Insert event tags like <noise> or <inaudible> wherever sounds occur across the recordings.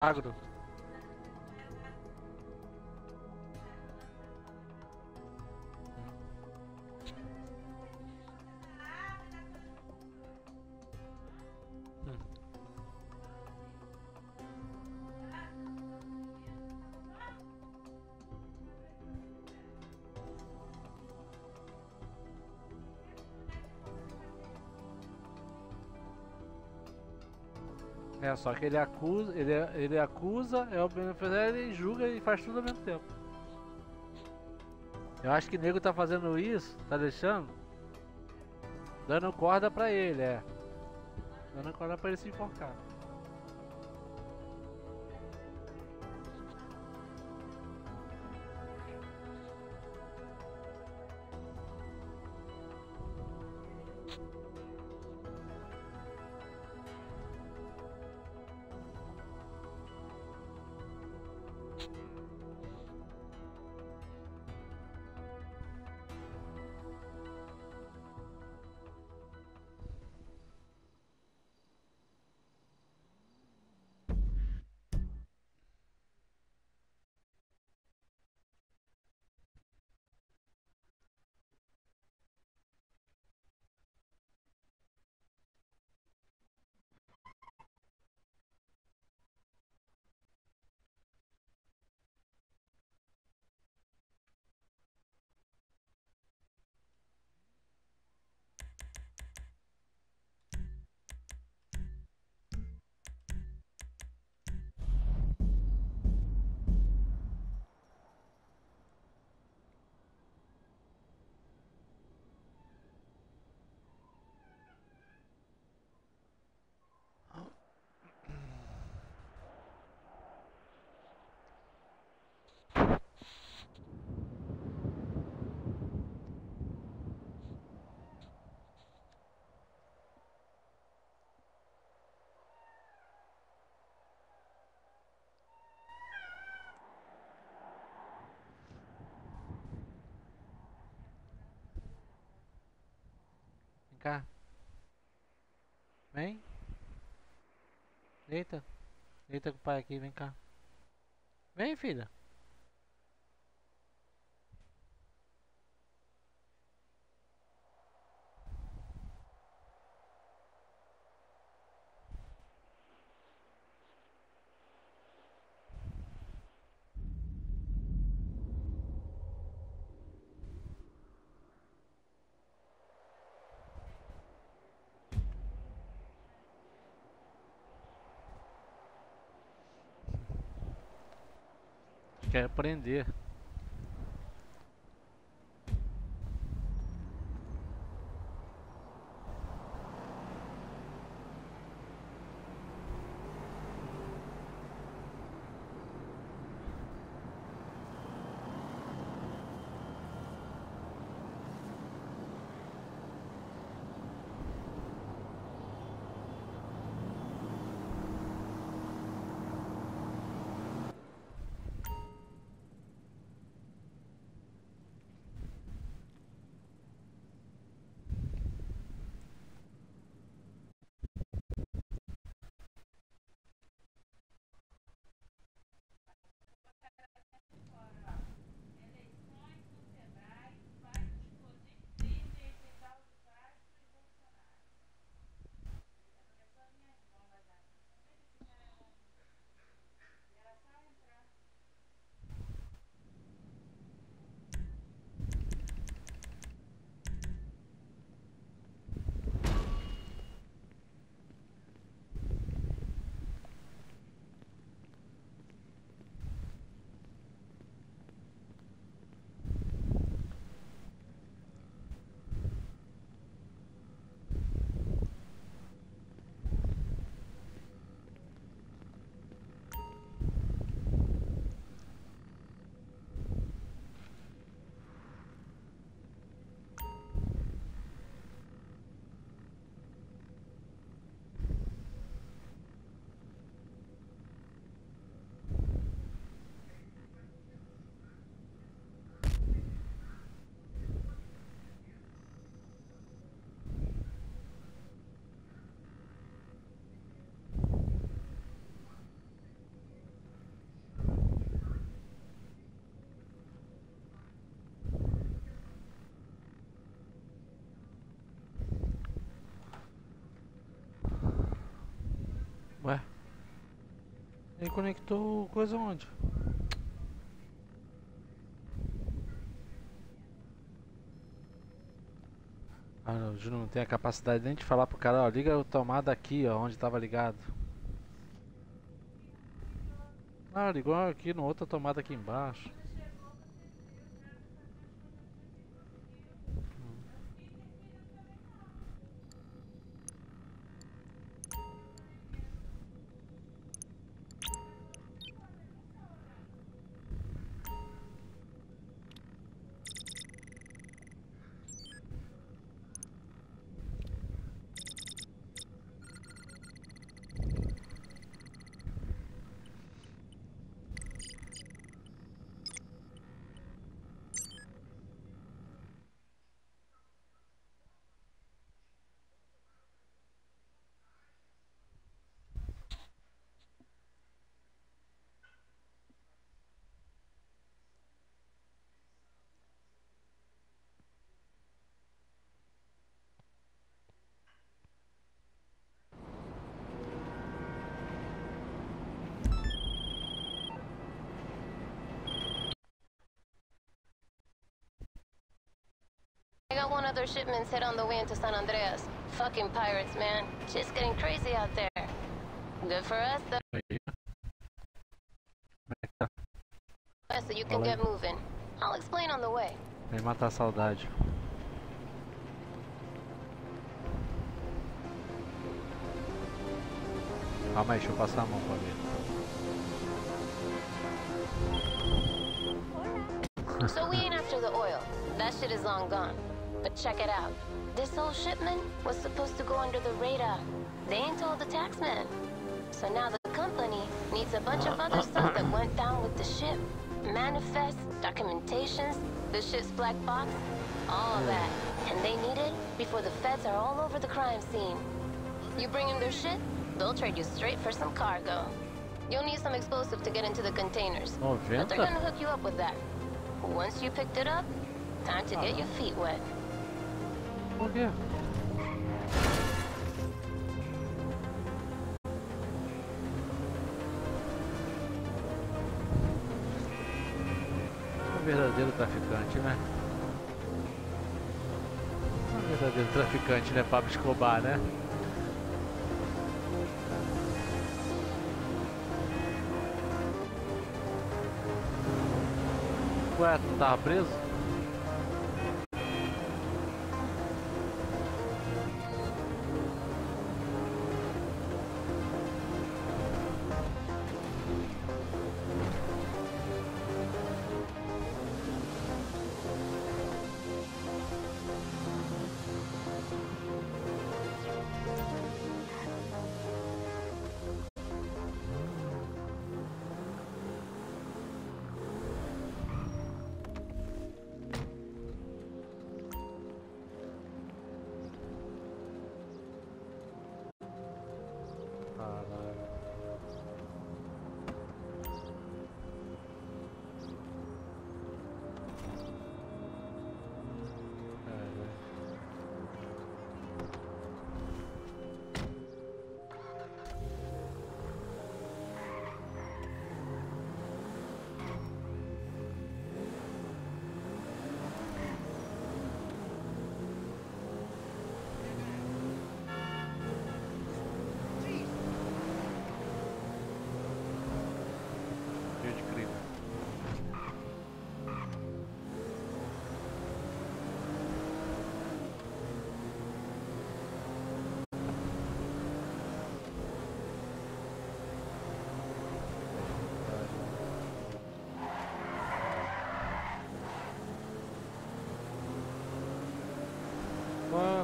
Agro. Só que ele acusa, ele, ele acusa, é o ele julga e faz tudo ao mesmo tempo. Eu acho que o nego tá fazendo isso, tá deixando, dando corda pra ele, é. Dando corda pra ele se enforcar. Cá. Vem. Deita. Deita com o pai aqui, vem cá. Vem, filha. Quer aprender. Conectou coisa onde? Ah, não, não tem a capacidade nem de falar pro cara, ó, liga o tomada aqui, ó, onde tava ligado. Ah, ligou aqui no outra tomada aqui embaixo. Other shipment's head on the way into San Andreas. Fucking pirates, man. Just getting crazy out there. Good for us, though, Aí. Como é que tá? so you can get moving. I'll explain on the way. Vem matar a saudade. Calma aí, deixa eu passar a mão pra ver. So we ain't after the oil. That shit is long gone. But check it out. This whole shipment was supposed to go under the radar. They ain't told the taxman. So now the company needs a bunch of other stuff that went down with the ship. Manifests, documentations, the ship's black box, all of that. And they need it before the feds are all over the crime scene. You bring them their shit, they'll trade you straight for some cargo. You'll need some explosive to get into the containers. Oh, but they're gonna hook you up with that. Once you picked it up, time to get your feet wet. Por quê? Um verdadeiro traficante, né? Um verdadeiro traficante, né? Pablo Escobar, né? Ué, tu tava preso?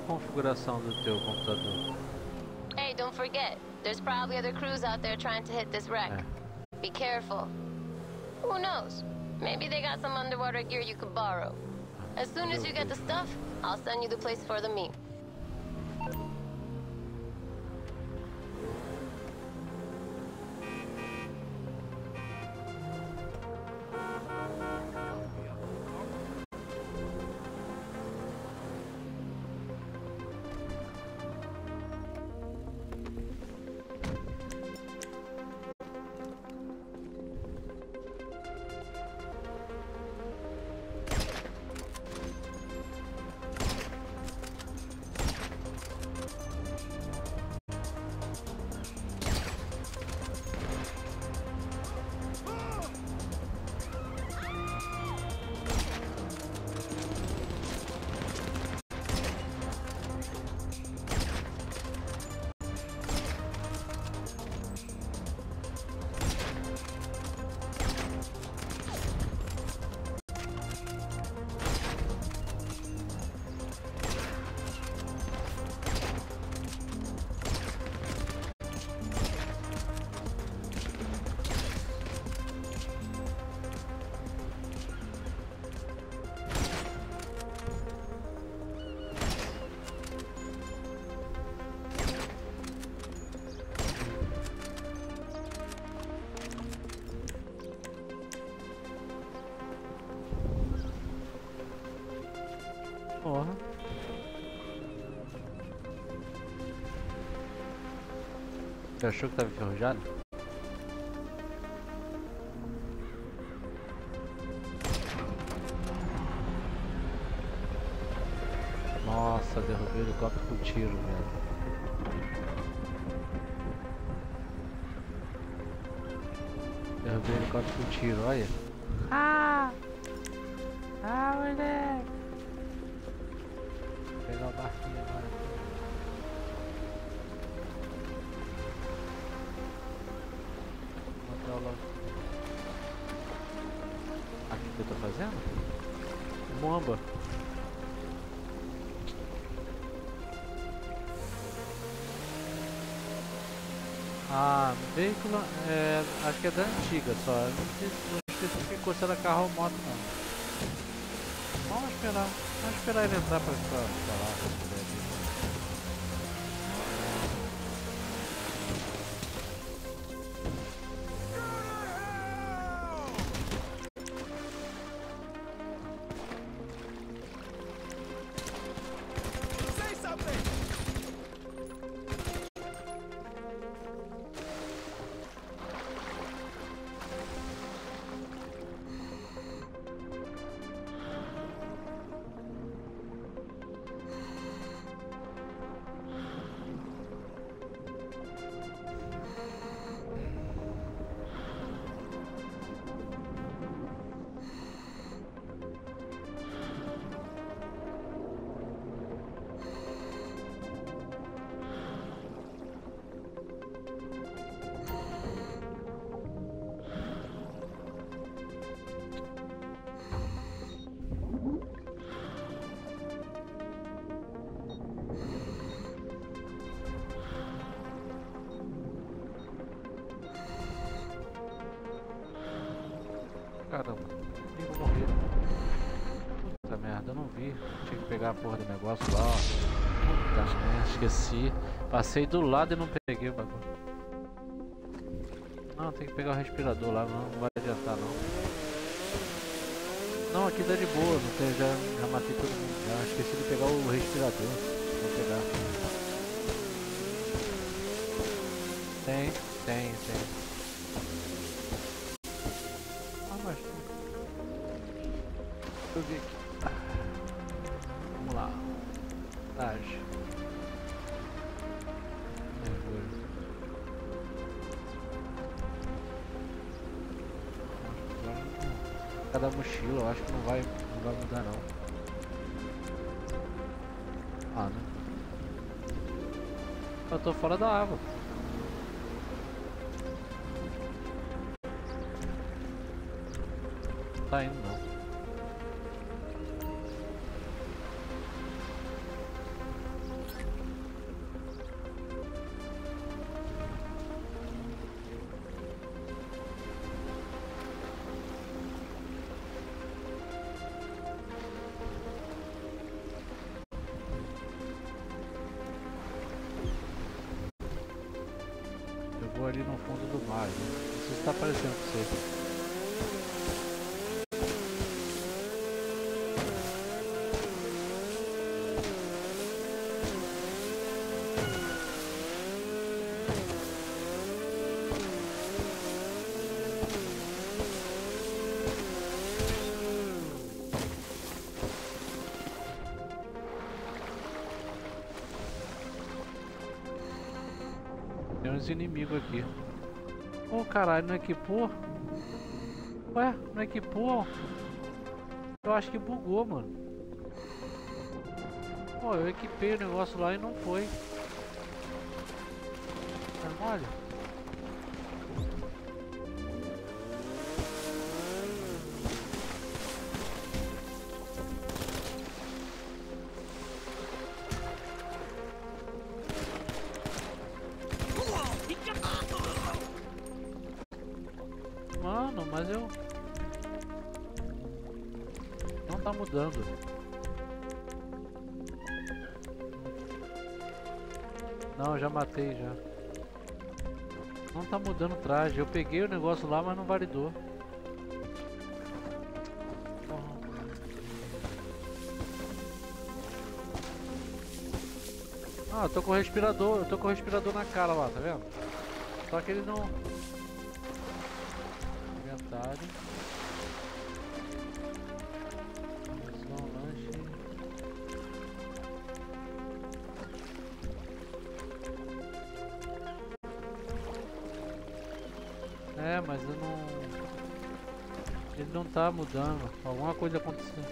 Configuração do teu computador? Hey, don't forget, there's probably other crews out there trying to hit this wreck. É. Be careful. Who knows? Maybe they got some underwater gear you could borrow. As soon as you get the stuff, I'll send you the place for the meet. Porra. Você achou que tava enferrujado? Nossa, derrubei o helicóptero com tiro, velho. Derrubei o helicóptero com tiro, olha. Ah! Ah, moleque! Veículo, é, acho que é da antiga só, não, sei, não especificou se era carro ou moto não. Vamos esperar, vamos esperar ele entrar pra, pra, Passei do lado e não peguei o bagulho. Não, tem que pegar o respirador lá, não, não vai adiantar não. Não, aqui tá de boa, não tem, já, já matei todo mundo. Já esqueci de pegar o respirador. Vou pegar. Tem, tem, tem. Eu tô fora da água. Tá indo não. Uns inimigos aqui. Ô caralho, não equipou? Ué, não equipou? Eu acho que bugou, mano. Pô, eu equipei o negócio lá e não foi. Mole? mudando traje. Eu peguei o negócio lá, mas não validou. Ah, eu tô com o respirador, eu tô com o respirador na cara lá, tá vendo? Só que ele não... Inventário. É, mas eu não... Ele não tá mudando. Alguma coisa aconteceu.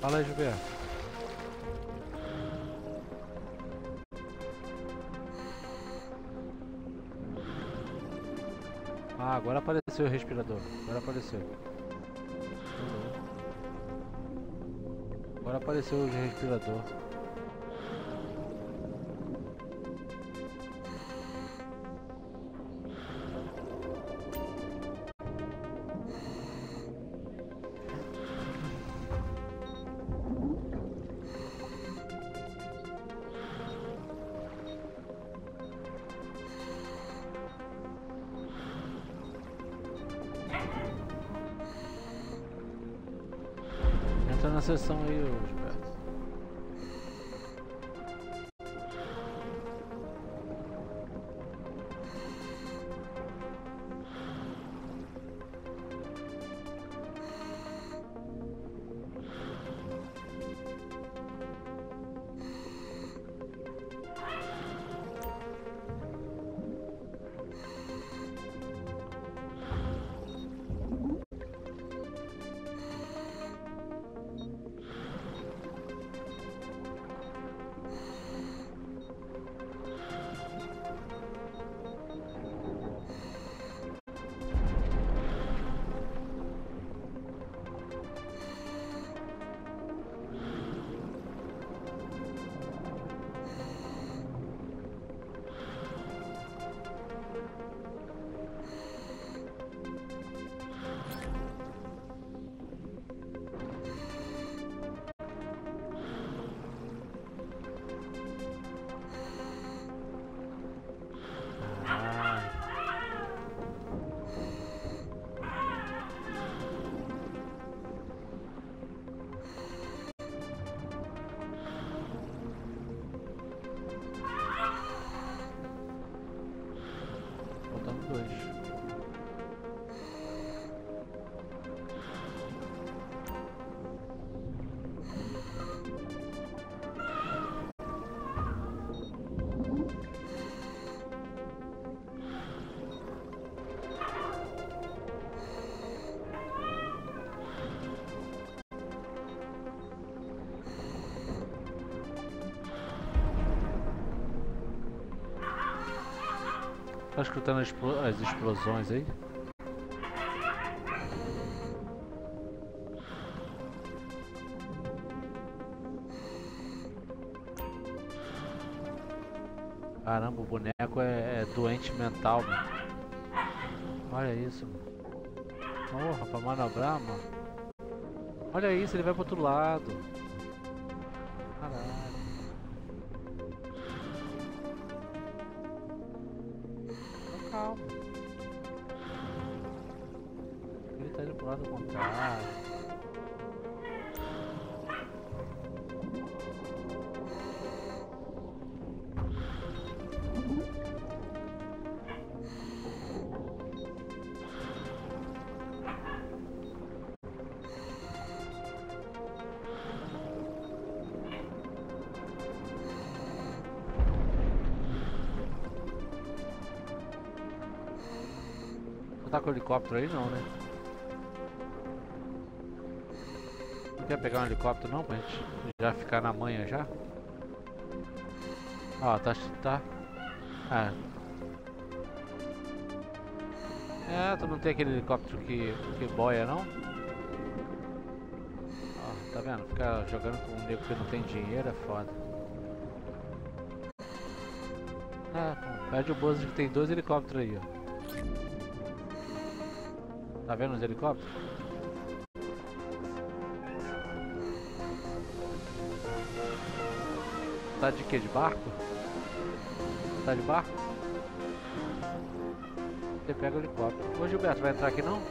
Fala aí, Gilberto. Ah, agora apareceu o respirador. Agora apareceu. Agora apareceu o respirador. Tá escutando as, as explosões aí? Caramba, o boneco é, é doente mental, mano. Olha isso, mano. Porra, pra manobrar, mano. Olha isso, ele vai pro outro lado. Tá com o helicóptero aí não, né? Não quer pegar um helicóptero não pra gente já ficar na manhã já? Ó, tá. tá. Ah. É, tu não tem aquele helicóptero que, que boia não? Ó, tá vendo? Ficar jogando com um nego que não tem dinheiro é foda. Pô, pede o Buzz que tem dois helicópteros aí, ó. Tá vendo os helicópteros? Tá de quê? De barco? Tá de barco? Você pega o helicóptero. Ô Gilberto, vai entrar aqui não?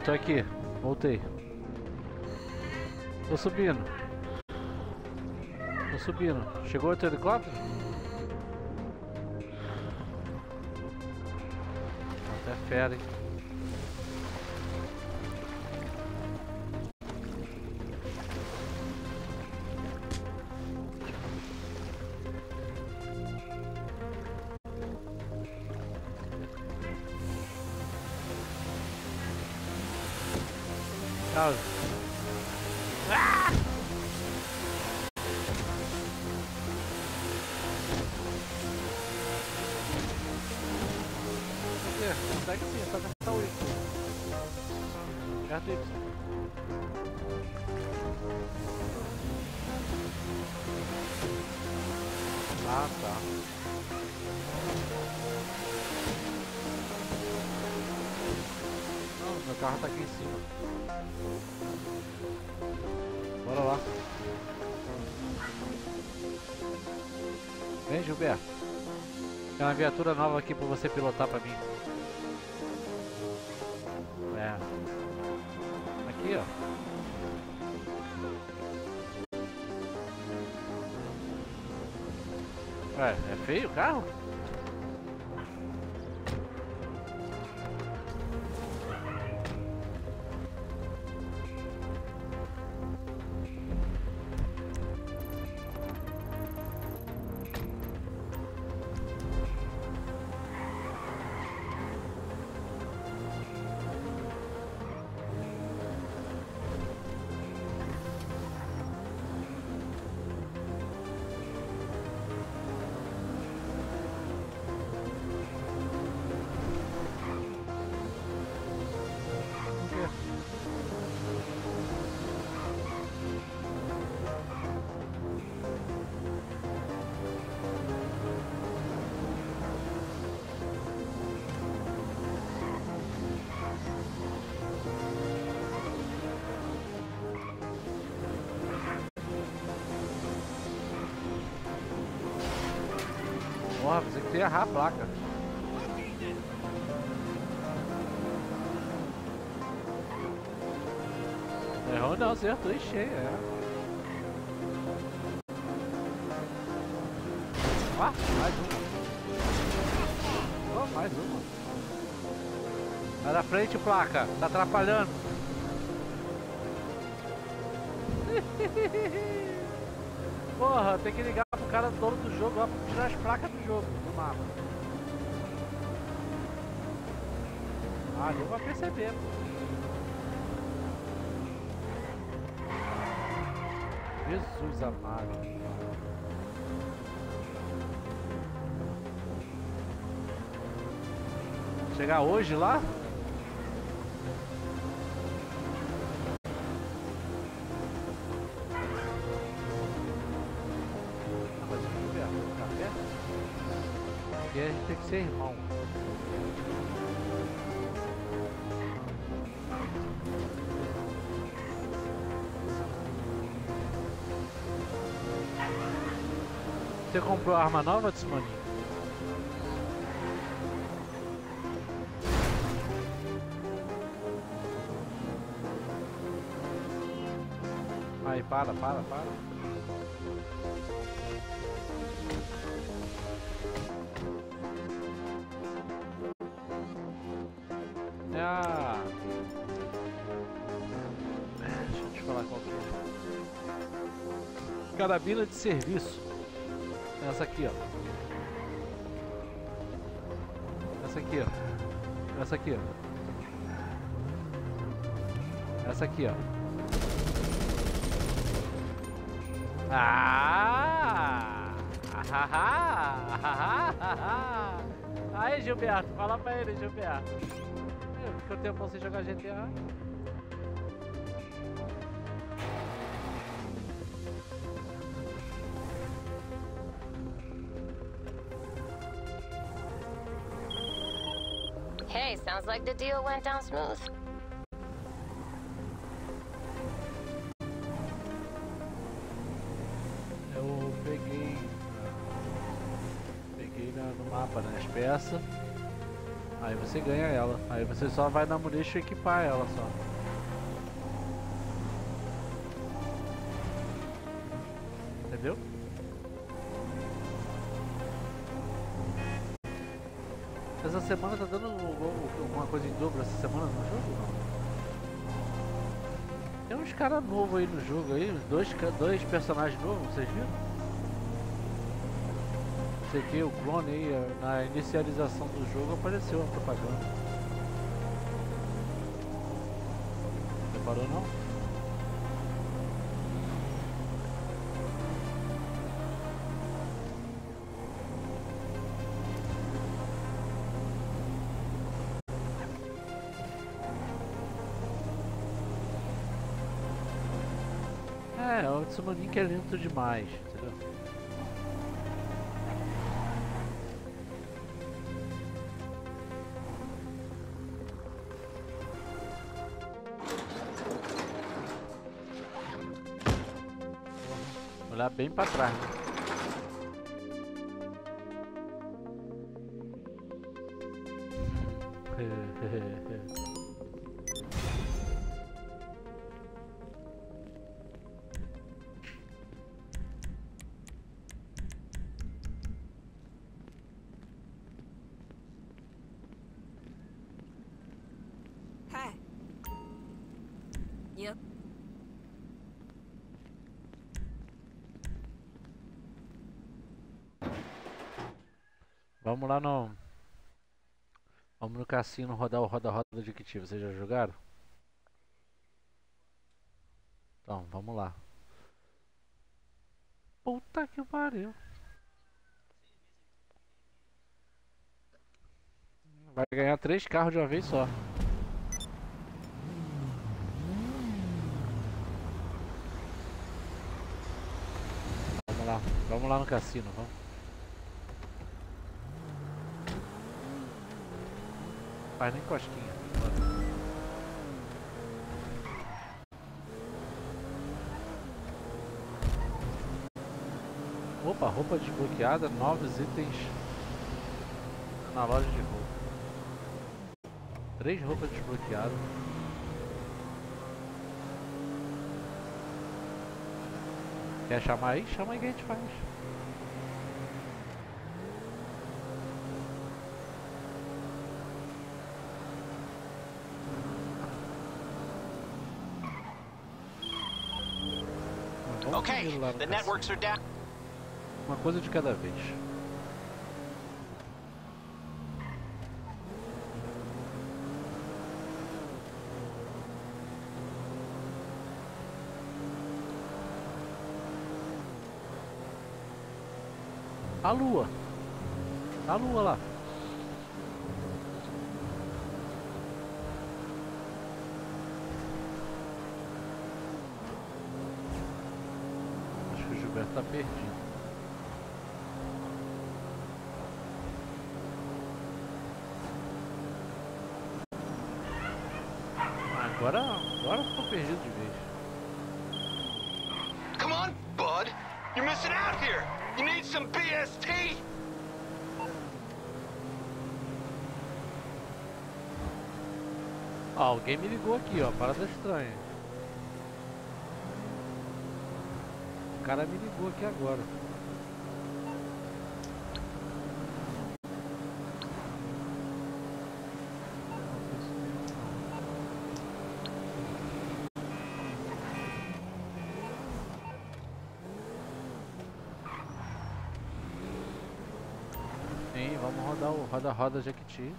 Oi, tô aqui. Voltei. Tô subindo. Tô subindo. Chegou outro helicóptero? Até fera, hein? Gilberto. Tem uma viatura nova aqui pra você pilotar pra mim. É. Aqui, ó. Ué, é feio o carro? Errar a placa. Errou não, acertou em cheio, é. Ah, mais uma. Oh, mais uma. Vai na frente, placa. Tá atrapalhando. <laughs> Porra, tem que ligar pro cara dono do jogo lá pra tirar as placas do jogo, do mapa. Ah, deu pra perceber. Jesus amado. Chegar hoje lá? você, irmão. Você comprou arma nova, Desmaninho? Aí, para, para, para. Carabina de serviço. Essa aqui, ó. Essa aqui, ó. Essa aqui, ó. Essa aqui, ó. Ah! <laughs> Aí, Gilberto, fala pra ele, Gilberto. Quanto tempo você jogar GTA? Like the deal went down smooth. Eu peguei. Peguei na- no mapa, nas peças. Aí você ganha ela. Aí você só vai na munition e equipar ela só. Essa semana tá dando alguma coisa em dobro essa semana no jogo? Não. Tem uns caras novos aí no jogo aí, dois, dois personagens novos, vocês viram? Sei que o clone aí, na inicialização do jogo apareceu a propaganda. Lento demais, entendeu? Olhar bem pra trás. né? Vamos lá no. Vamos no cassino rodar o roda-roda de Jequiti. Vocês já jogaram? Então, vamos lá. Puta que pariu. Vai ganhar três carros de uma vez só. Vamos lá, vamos lá no cassino, vamos. Faz nem cosquinha. Opa, roupa desbloqueada, novos itens na loja de roupa. Três roupas desbloqueadas. Quer chamar aí? Chama aí que a gente faz. Lá no the cassino. networks are down. Uma coisa de cada vez. A lua. A lua lá. Acho que o Gilberto tá perdido. Agora, agora ficou perdido de vez. Come on, bud. You're missing out here. You need some BST? Ó, alguém me ligou aqui, ó, parada estranha. O cara me ligou aqui agora. Sim, vamos rodar o roda-roda Jequiti.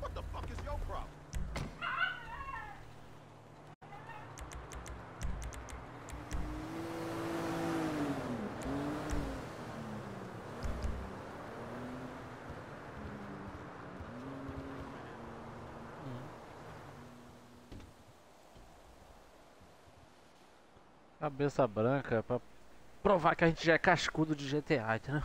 What the fuck is your problem? Cabeça branca pra provar que a gente já é cascudo de GTA, né?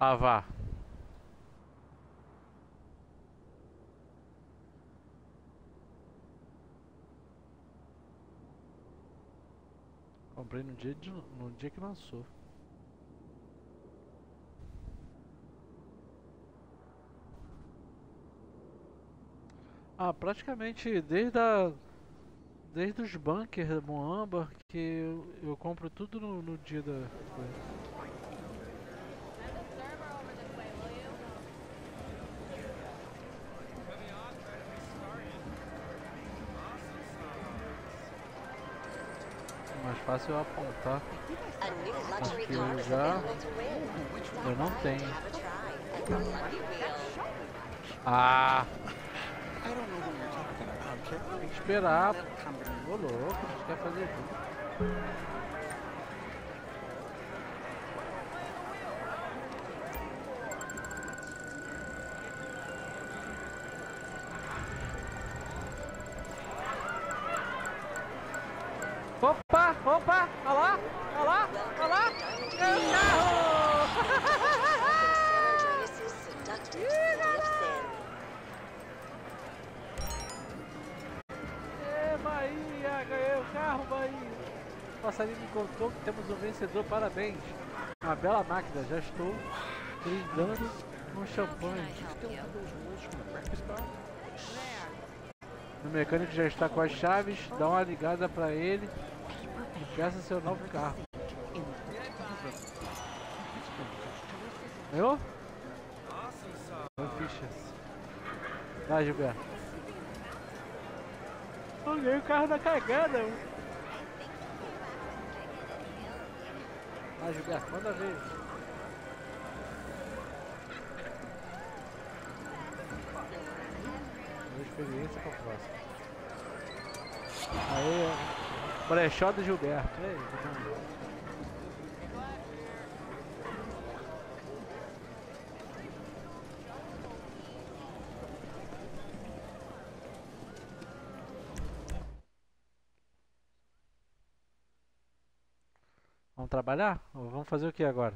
Ah, vá. Comprei no dia, de, no dia que lançou. Ah, praticamente desde a desde os bunkers da Moamba que eu, eu compro tudo no, no dia da coisa. É mais fácil eu apontar. Aqui eu já eu não tenho. Ah, esperar. Ô louco, a gente quer fazer tudo. Um parabéns. Uma bela máquina, já estou brindando com champanhe. O mecânico já está com as chaves, dá uma ligada para ele e peça seu novo carro. Eu? Eu. Vai, Gilberto. Ganhei o carro da cagada. mano. Vai, Gilberto, manda ver. Boa experiência pra próxima. Aí, brechó do Gilberto. Ei, Vamos trabalhar? Ou vamos fazer o que agora?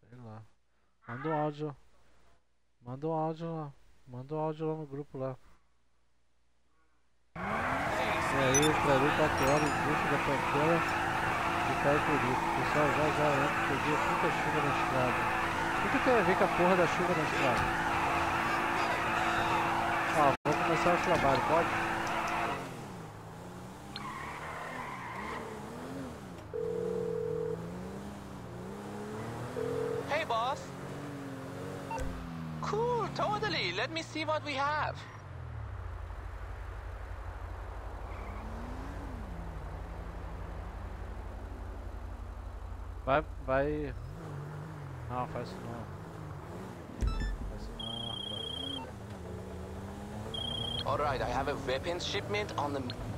Sei lá. Manda um áudio. Manda um áudio lá. Manda um áudio lá no grupo lá. E aí, trarei quatro horas em busca da pantera de Caipurico. Pessoal, já já antes pedia muita chuva na estrada. O que tem a ver com a porra da chuva na estrada? Ó, vou começar o trabalho, pode? Hey, boss. Cool, totally. Let me see what we have. Vai, vai. Não, faz isso não. Faz isso não, rapaz. All right, I have a weapons shipment on the.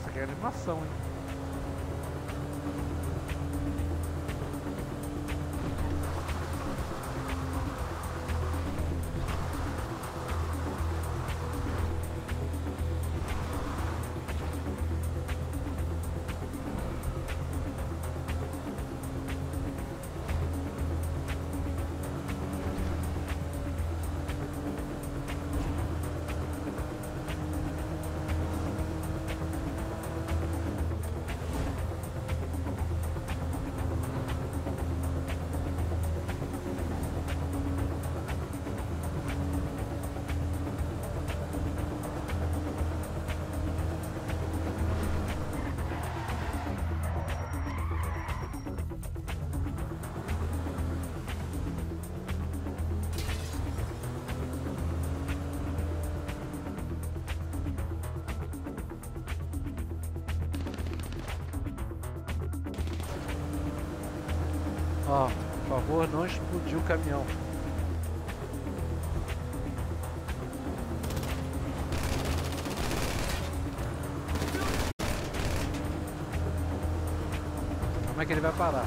Nossa, que animação, hein? Favor, não explodir o caminhão. Como é que ele vai parar?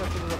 Ah,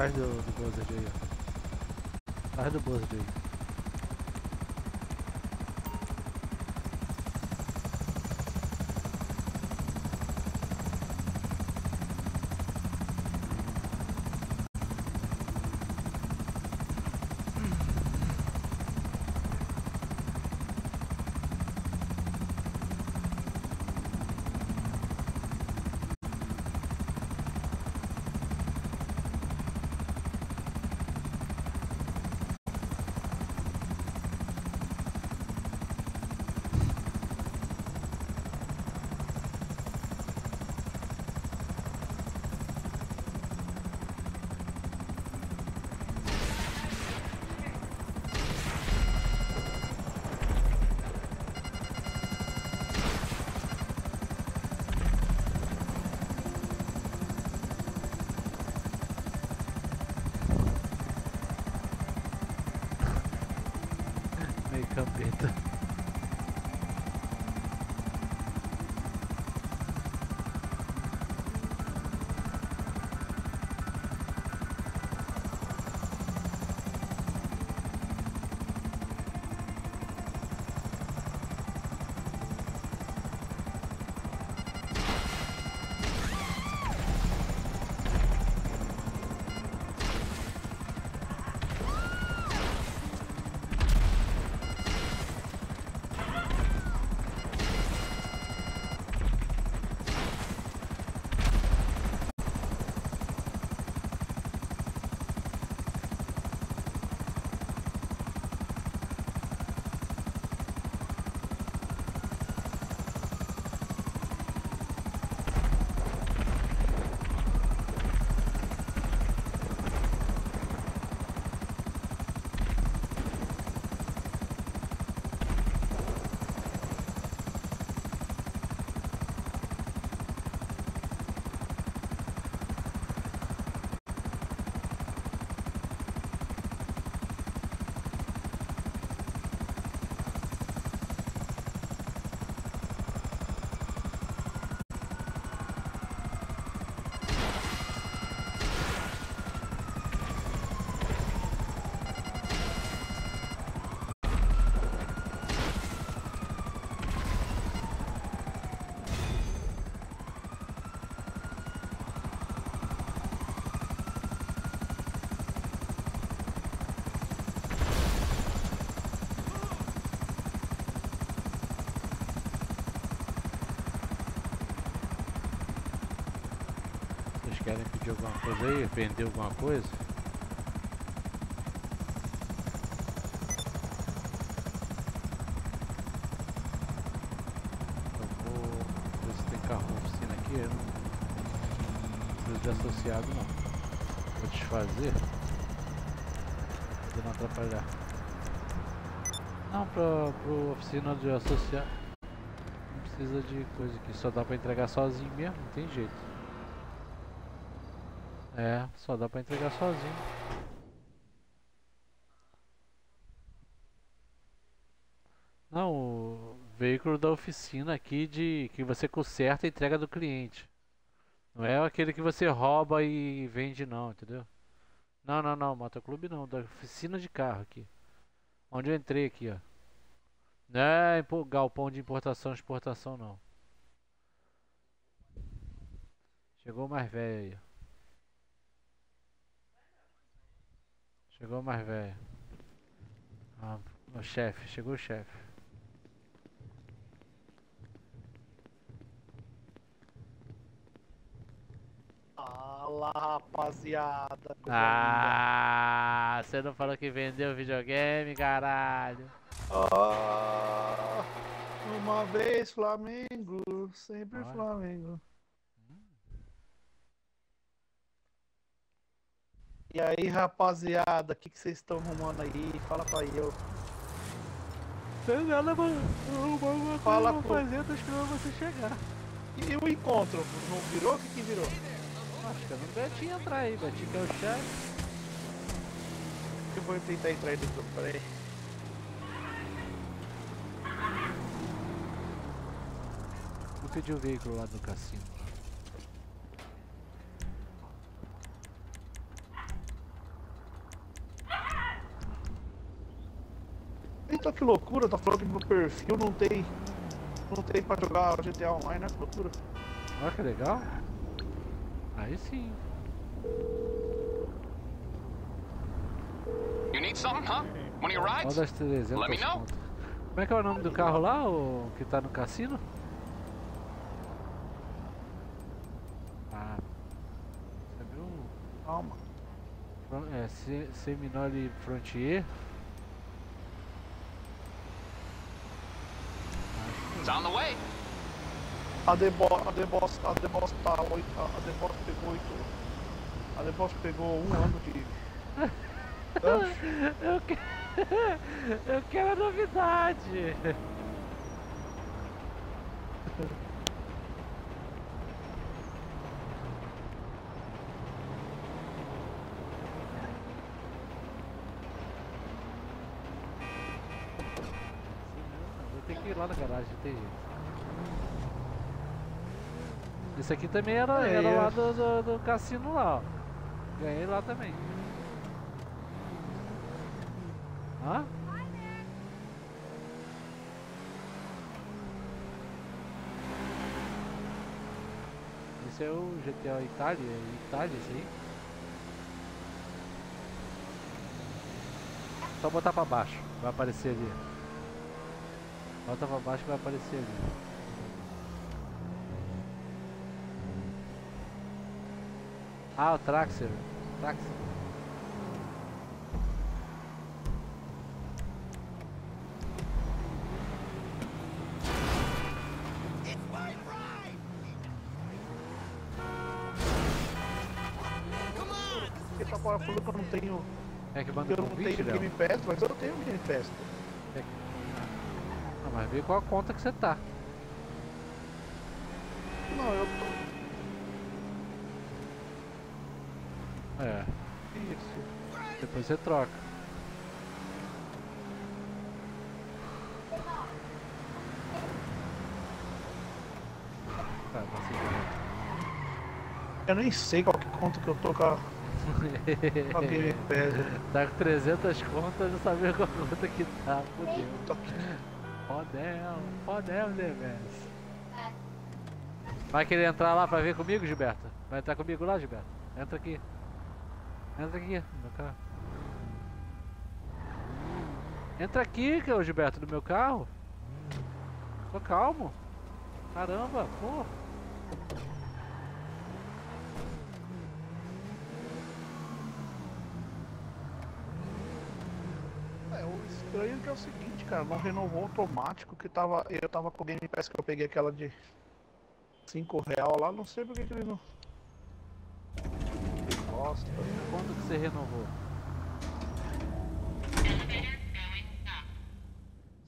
Atrás do, do Buzzard aí, ó. Atrás do Buzzard aí. Alguma coisa aí? Vender alguma coisa? Eu vou ver se tem carro na oficina aqui. Eu não preciso de associado não. Vou desfazer. Pra não atrapalhar. Não, pra, pro oficina de associado. Não precisa de coisa aqui. Só dá pra entregar sozinho mesmo, não tem jeito. É, só dá pra entregar sozinho. Não, o veículo da oficina aqui de que você conserta e entrega do cliente. Não é aquele que você rouba e vende não, entendeu? Não, não, não, motoclube não, da oficina de carro aqui. Onde eu entrei aqui, ó. Não é galpão de importação e exportação não. Chegou mais velho aí. ó. Chegou mais velho. Ah, o chefe, chegou o chefe. Fala, rapaziada. Ah, você não falou que vendeu videogame, caralho. Ah, uma vez Flamengo, sempre Olha. Flamengo. E aí, rapaziada, o que que vocês estão arrumando aí? Fala pra eu. Nada, mano. Uma Fala, pô. pra fazer, tô esperando você chegar. E o encontro? Não virou? O que que virou? Acho que eu não Betinho entrar aí, Betinho que é o chefe. Eu vou tentar entrar aí dentro. Peraí. Vou pedir o veículo lá do cassino. Puta que loucura, tá falando que meu perfil não tem. Não tem pra jogar GTA Online, né? Que loucura. Olha que legal. Aí sim. You need something, huh? Rides? das 300 Let me know. Como é que é o nome do carro lá, o que tá no cassino? Ah. Você viu? Calma. É, Se- Seminole Frontier. It's on the way. A The Boss, a The Boss, a The Boss tá oito, a The Boss pegou oito. A The Boss pegou um ano de. <laughs> Eu, que... <laughs> eu quero a novidade! Vou ter que ir lá na garagem, não tem jeito. Esse aqui também era, É, era lá do, do, do cassino lá, ó. Ganhei lá também. Hã? Esse é o GTA Itália, é Itália esse aí. Só botar pra baixo, vai aparecer ali. Bota pra baixo que vai aparecer ali. Ah, o Traxer. Traxer. Porque tá falando que eu não tenho. É que manda eu não convite, tenho? Game Pass, mas eu tenho Game Pass. Mas vê qual conta que você tá. Não, eu tô. É, Isso. depois você troca. Tá, vai ser Eu nem sei qual que conta que eu tô com a, com a Game Pass. <laughs> Tá com 300 contas, não sabia qual conta que tá, fodeu. Fodel, né, velho? Vai querer entrar lá pra ver comigo, Gilberto? Vai entrar comigo lá, Gilberto? Entra aqui. Entra aqui, no meu carro. Entra aqui, é Gilberto, do meu carro. Tô calmo. Caramba, pô. É, o estranho que é o seguinte, cara, não renovou automático que tava. Eu tava com o Game Pass que eu peguei aquela de 5 real lá, não sei porque que ele não. Bosta. Quando que você renovou?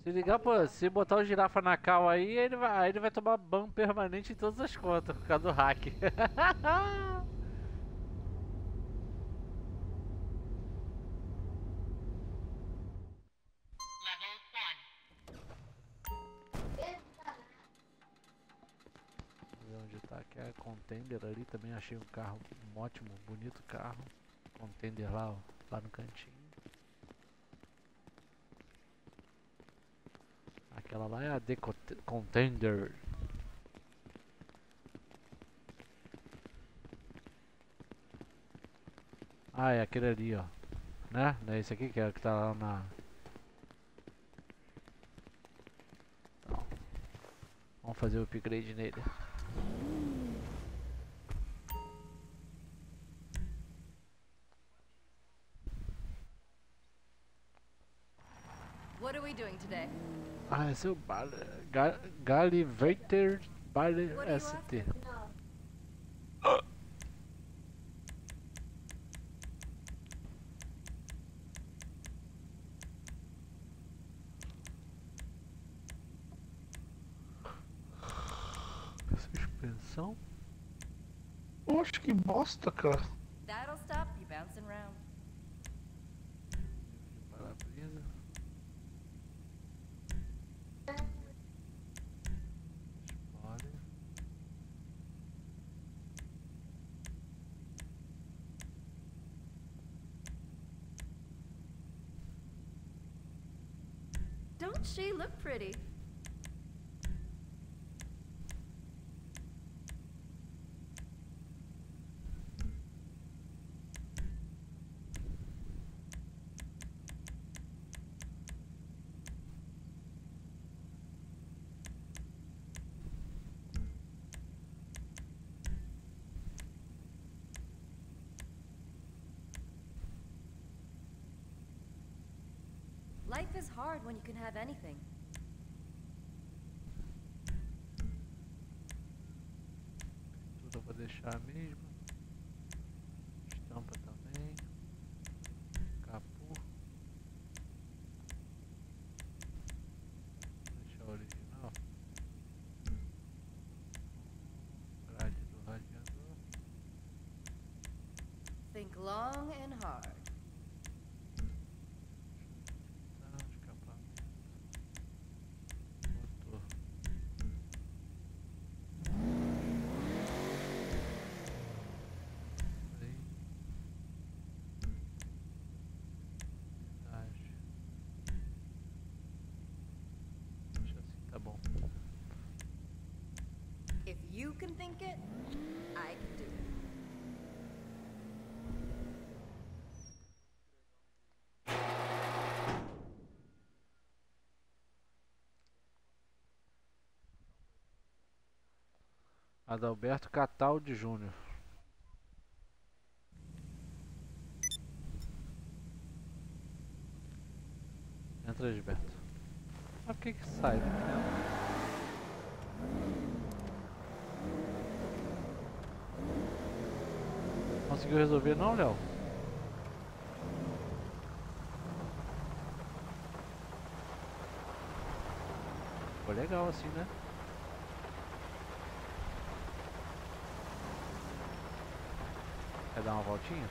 Se ligar, pô, se botar o girafa na cal aí, ele vai, ele vai tomar ban permanente em todas as contas por causa do hack. <laughs> contender ali também achei um carro, um ótimo, bonito carro. Contender lá, ó, lá no cantinho. Aquela lá é a Cont- Contender. Ah, é aquele ali, ó. Né? Não é esse aqui que é o que tá lá na. Vamos fazer o upgrade nele. What are you ST. Suspensão? Poxa, que bosta, cara. Look pretty? Life is hard when you can have anything. Long and hard. Tá, escapamento. Motor. Freio. Pedágio. Deixa assim, tá bom. If you can think it, I can do it. Adalberto Cataldi Júnior. Entra, Gilberto. Mas por que que sai? Conseguiu resolver não, Léo? Ficou legal assim, né? Quer dar uma voltinha?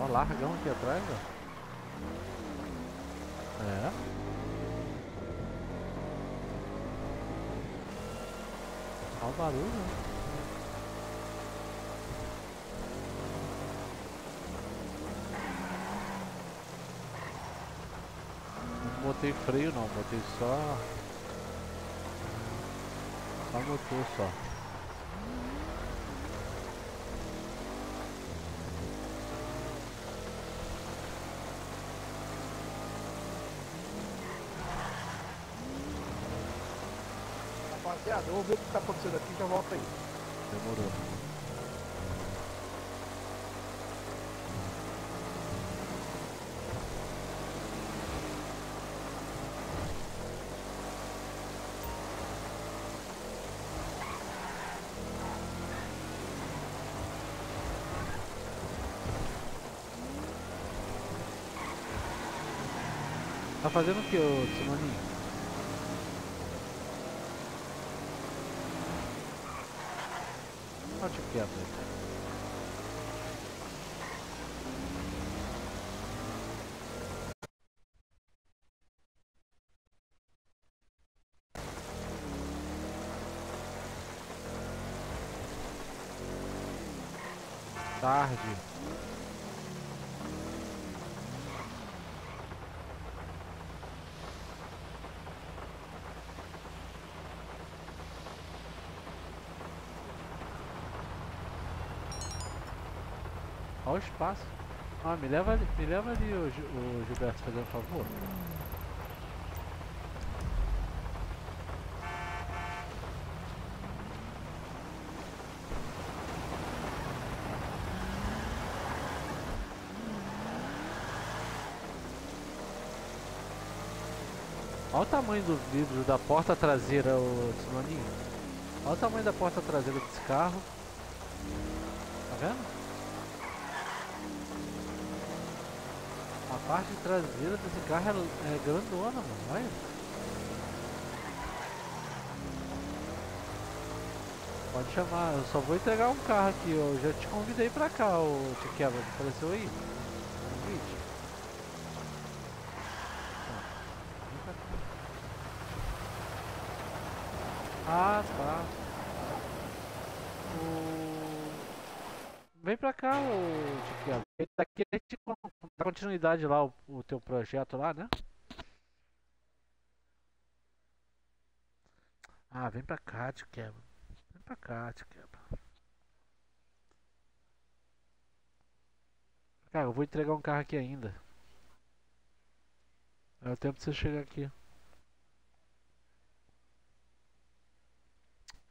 Ó, largão aqui atrás, ó. É. Olha o barulho, né? Botei freio não, botei só só motor só. Rapaziada, eu vou ver o que tá acontecendo aqui e já volto aí. Demorou. Fazendo o que, ô Simoninho? Olha o quieto aí. Tarde. Olha espaço. Ah, me leva ali, me leva ali, o, o Gilberto, fazendo um favor. Olha o tamanho do vidro da porta traseira, o Simoninho. Olha o tamanho da porta traseira desse carro. Tá vendo? Parte traseira desse carro é, é grandona, mano. Olha. Pode chamar, eu só vou entregar um carro aqui. Eu já te convidei pra cá, Quebra. Não apareceu aí? Dá continuidade lá, o, o teu projeto lá, né? Ah, vem pra cá, te quebra. Vem pra cá, te quebra. Cara, eu vou entregar um carro aqui ainda. É o tempo de você chegar aqui.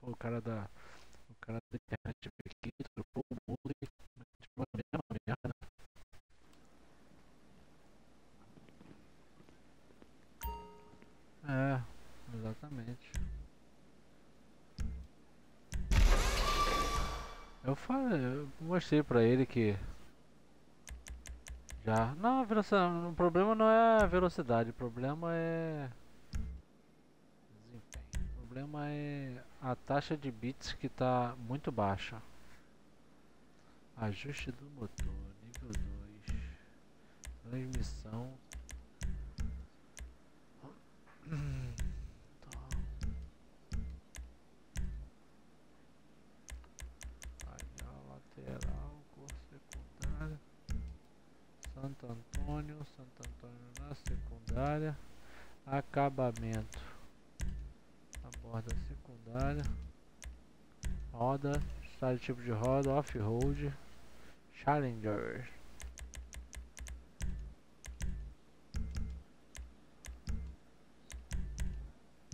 O cara da. O cara da internet aqui, trocou o mundo e É, exatamente. Eu falei, eu mostrei pra ele que já. Não, velocidade, o problema não é a velocidade, o problema é desempenho. O problema é a taxa de bits que está muito baixa. Ajuste do motor, nível 2. Transmissão. Tá. Painel lateral, cor secundária. Santo Antônio, Santo Antônio na secundária. Acabamento. A borda secundária. Roda. Estado tipo de roda. Off-road. Challenger.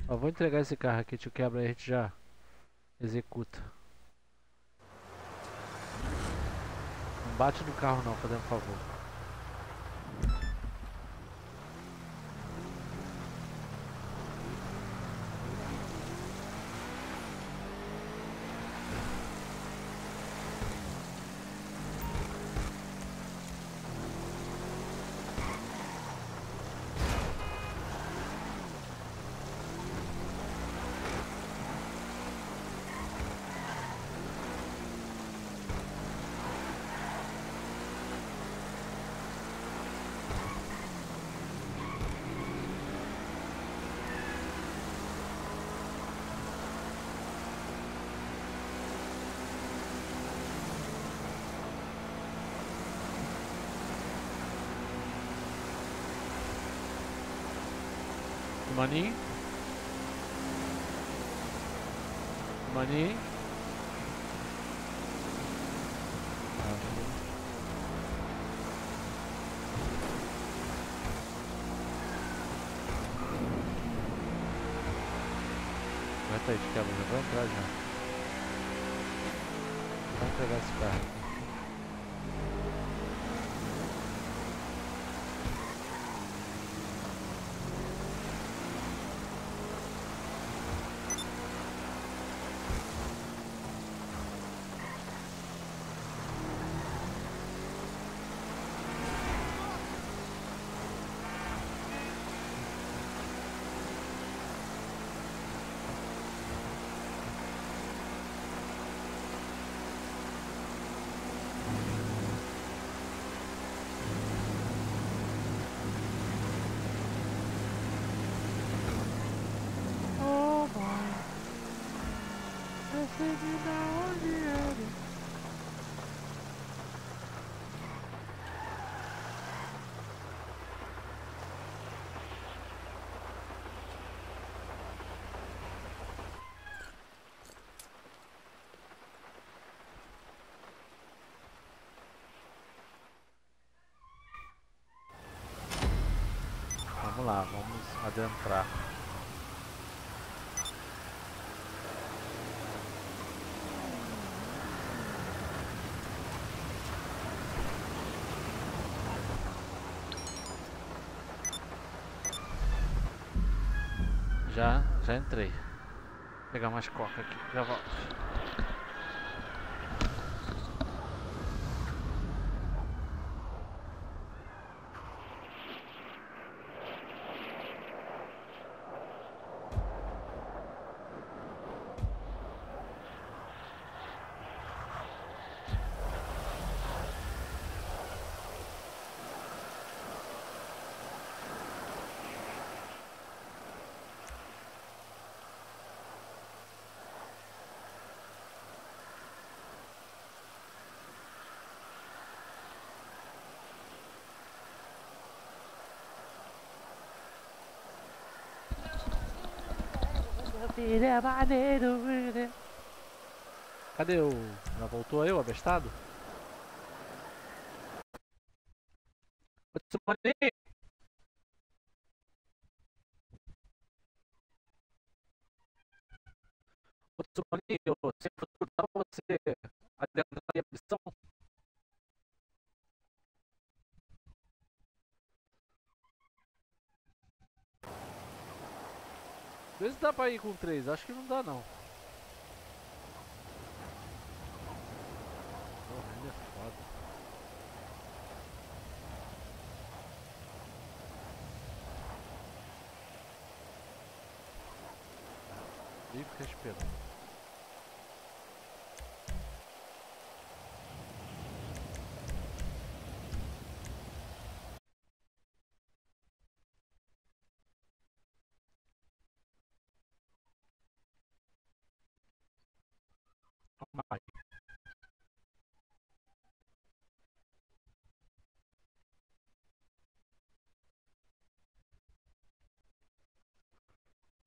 Ó, vou entregar esse carro aqui, tio quebra aí, a gente já executa. Não bate no carro não, fazendo favor. Money. Money. Vai tá aí de quebra, já vai entrar já. Vamos pegar esse carro aqui. Oh boy. Da onde ele. Vamos lá, vamos adentrar. Já, entrei. Vou pegar mais coca aqui, já volto. Ele é maneiro, ele é... Cadê o... Já voltou aí o abestado? aí com três acho que não dá não.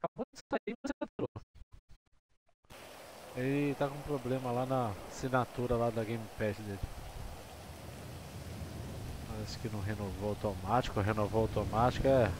Acabou de sair, você entrou. Ele tá com problema lá na assinatura lá da Game Pass dele. Parece que não renovou automático, renovou automático, é.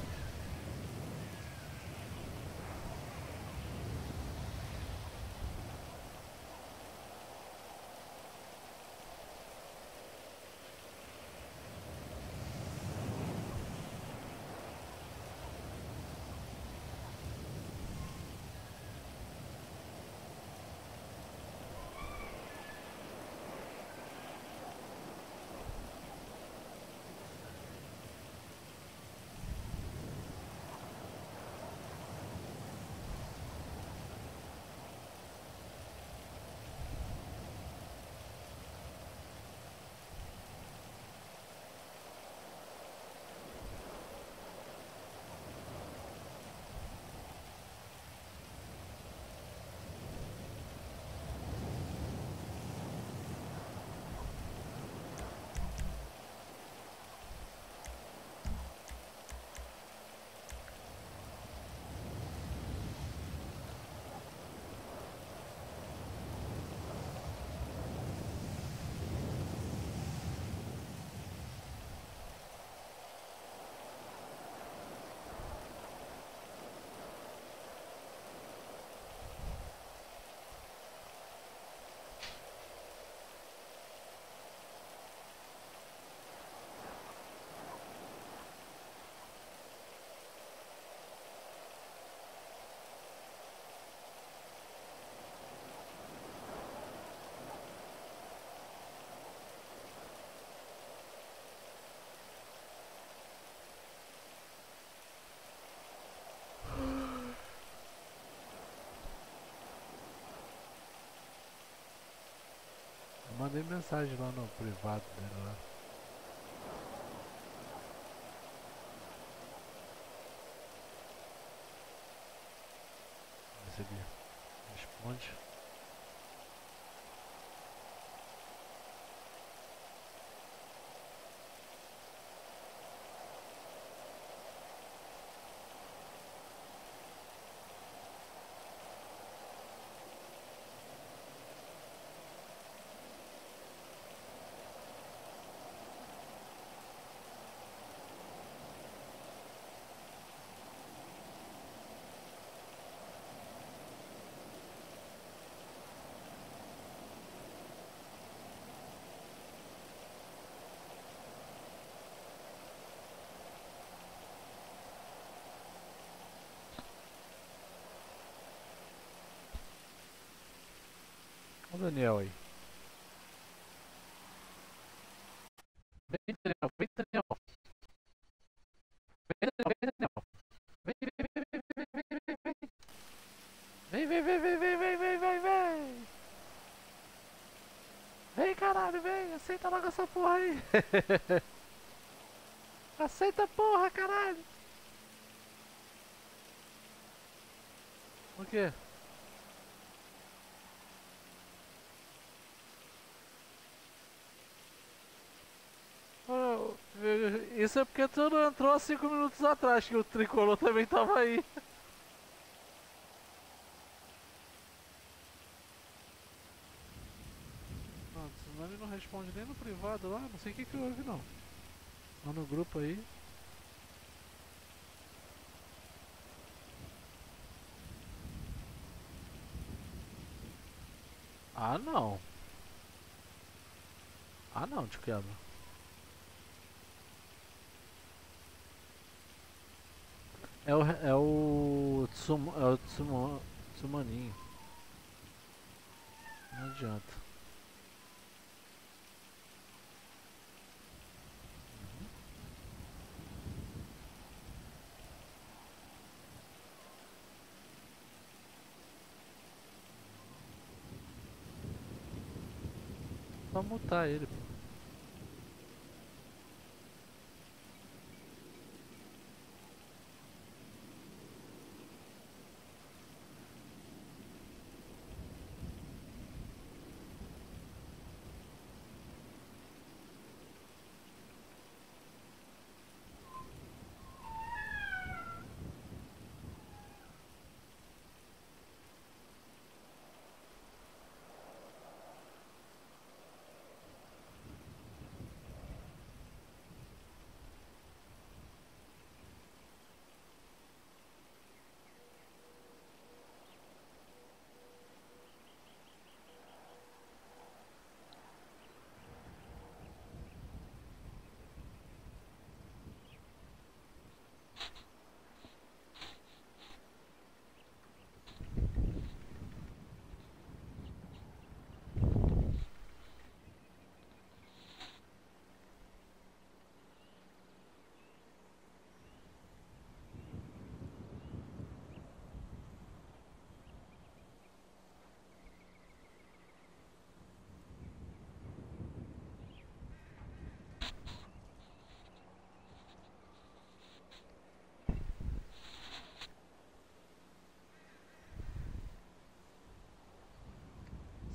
Mandei mensagem lá no privado dele lá. Mas ele responde. Olha o Daniel aí. Vem, Daniel, vem, Daniel. Vem, Daniel, vem, Daniel. Vem, vem, vem, vem, vem, vem, vem, vem. Vem, vem, caralho, vem. Aceita logo essa porra aí. Aceita a porra, caralho. O quê? Arthur entrou há 5 minutos atrás, que o tricolor também tava aí. Não, o Tsunami não responde nem no privado lá, não sei o que que houve não. Lá no grupo aí. Ah não. Ah não, de quebra. É o é o Tsum, é o Tsumo, Tsumaninho. Não adianta. Só mutar ele, pô.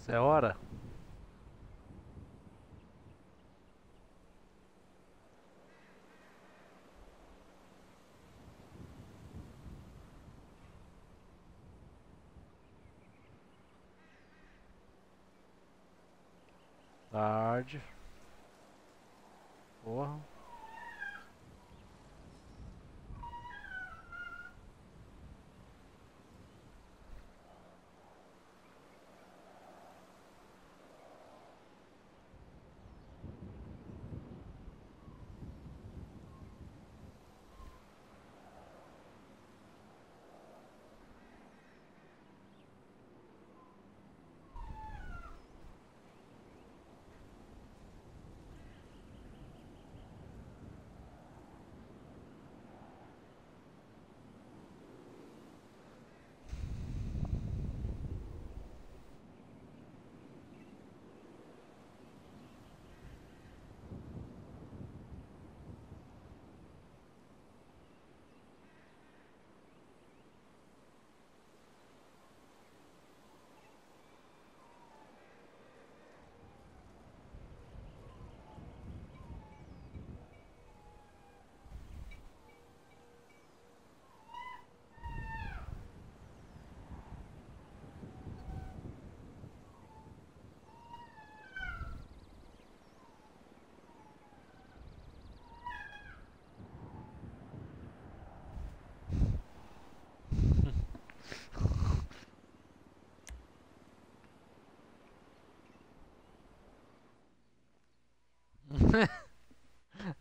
É hora? Tarde. Porra.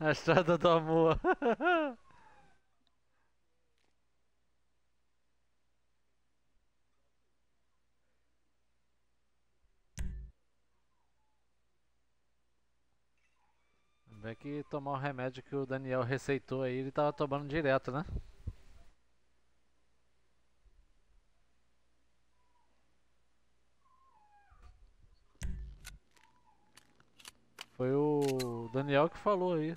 A estrada do amor. <laughs> Vê que tomar o remédio que o Daniel receitou aí, ele tava tomando direto, né? Foi o Daniel que falou aí.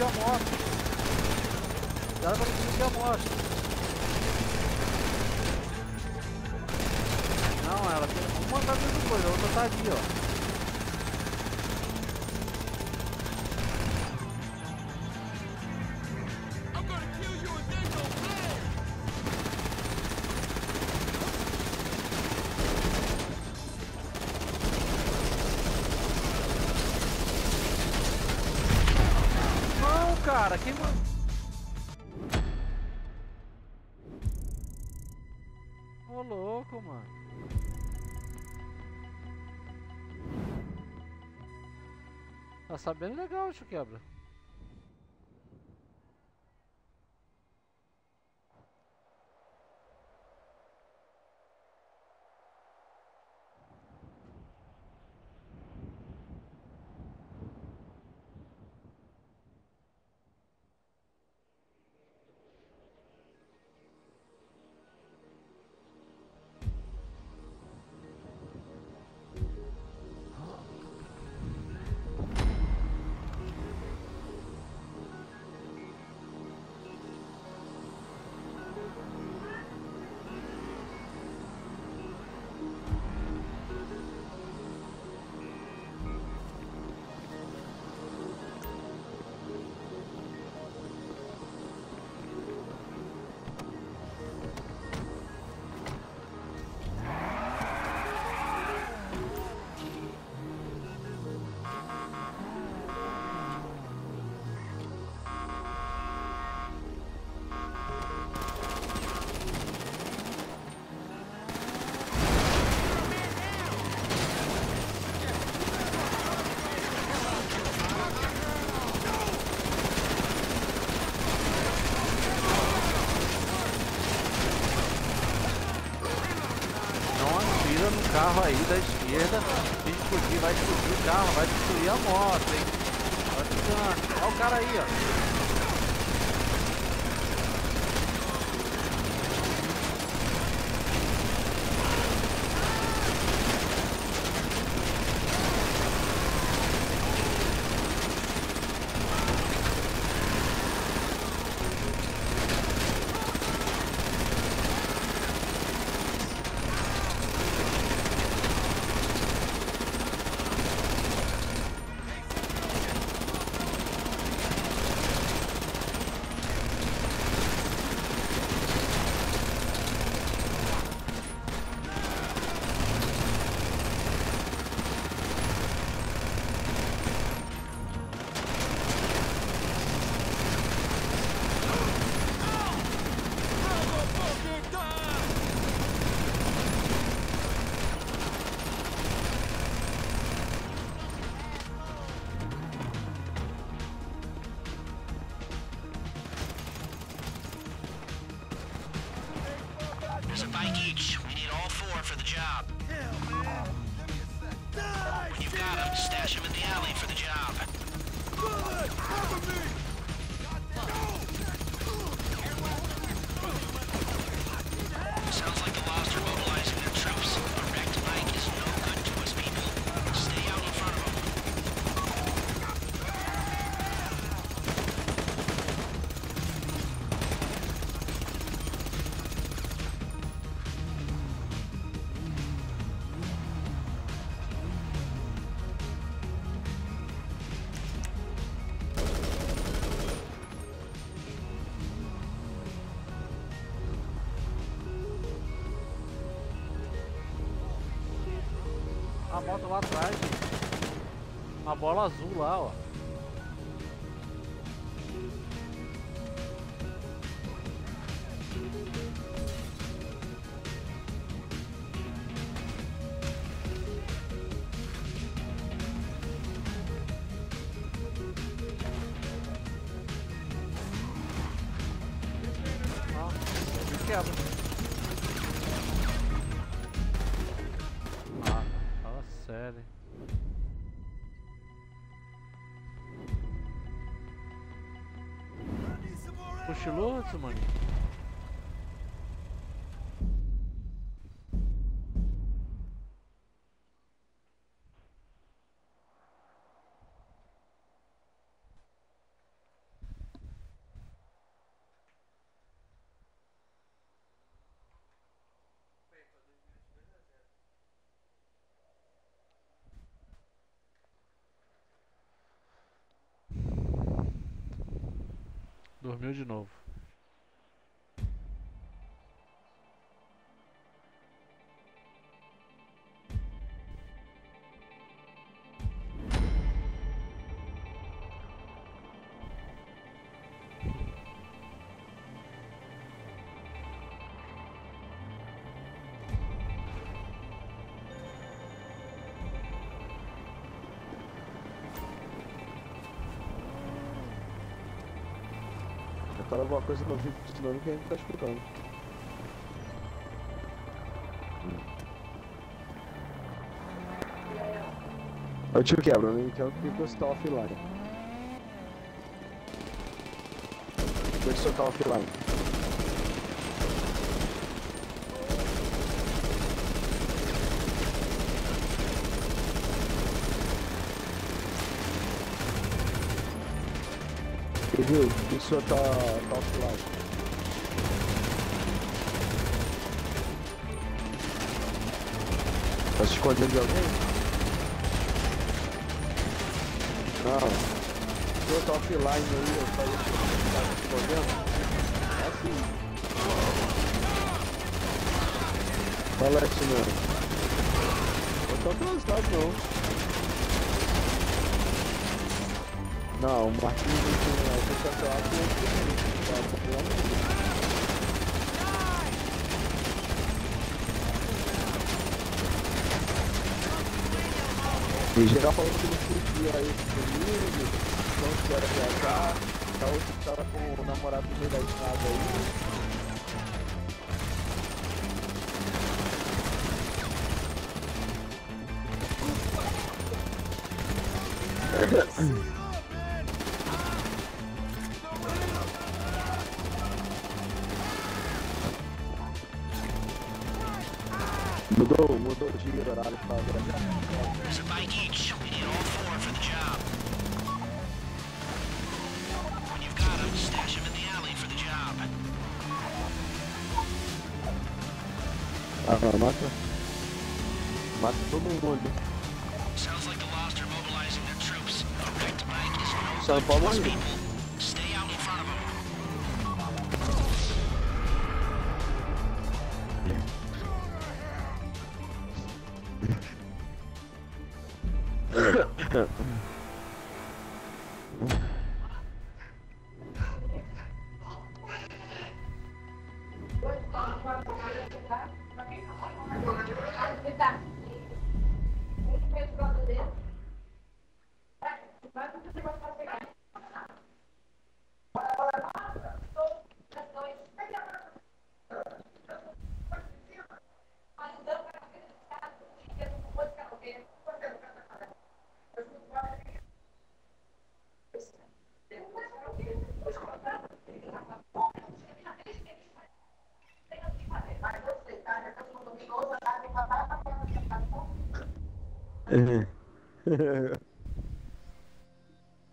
jump off. sabendo é legal, acho quebra. sair da esquerda, se explodir, vai explodir o carro, vai destruir a moto, hein? Olha o cara aí, ó. A moto lá atrás. Uma bola azul lá. Ó, Dormiu de novo. Fala alguma coisa no vídeo de novo que a gente tá escutando. Ô tio Quebra, não entendo porque você tá offline. Por que tá offline? Você senhor tá, tá offline? Tá se escondendo de alguém? Não. O senhor tá offline aí, eu falei que você tá se escondendo? É assim. Fala aí, senhor. Eu tô atrasado não. Não, o Marquinhos não não. O campeonato. Tá, o campeonato. E geral falou que não curtia aí comigo, não quero viajar, tá outro tava com o namorado no meio da estrada aí. Não, mata. Mata todo mundo. Sounds like the Lost are mobilizing their troops. A wrecked bike is no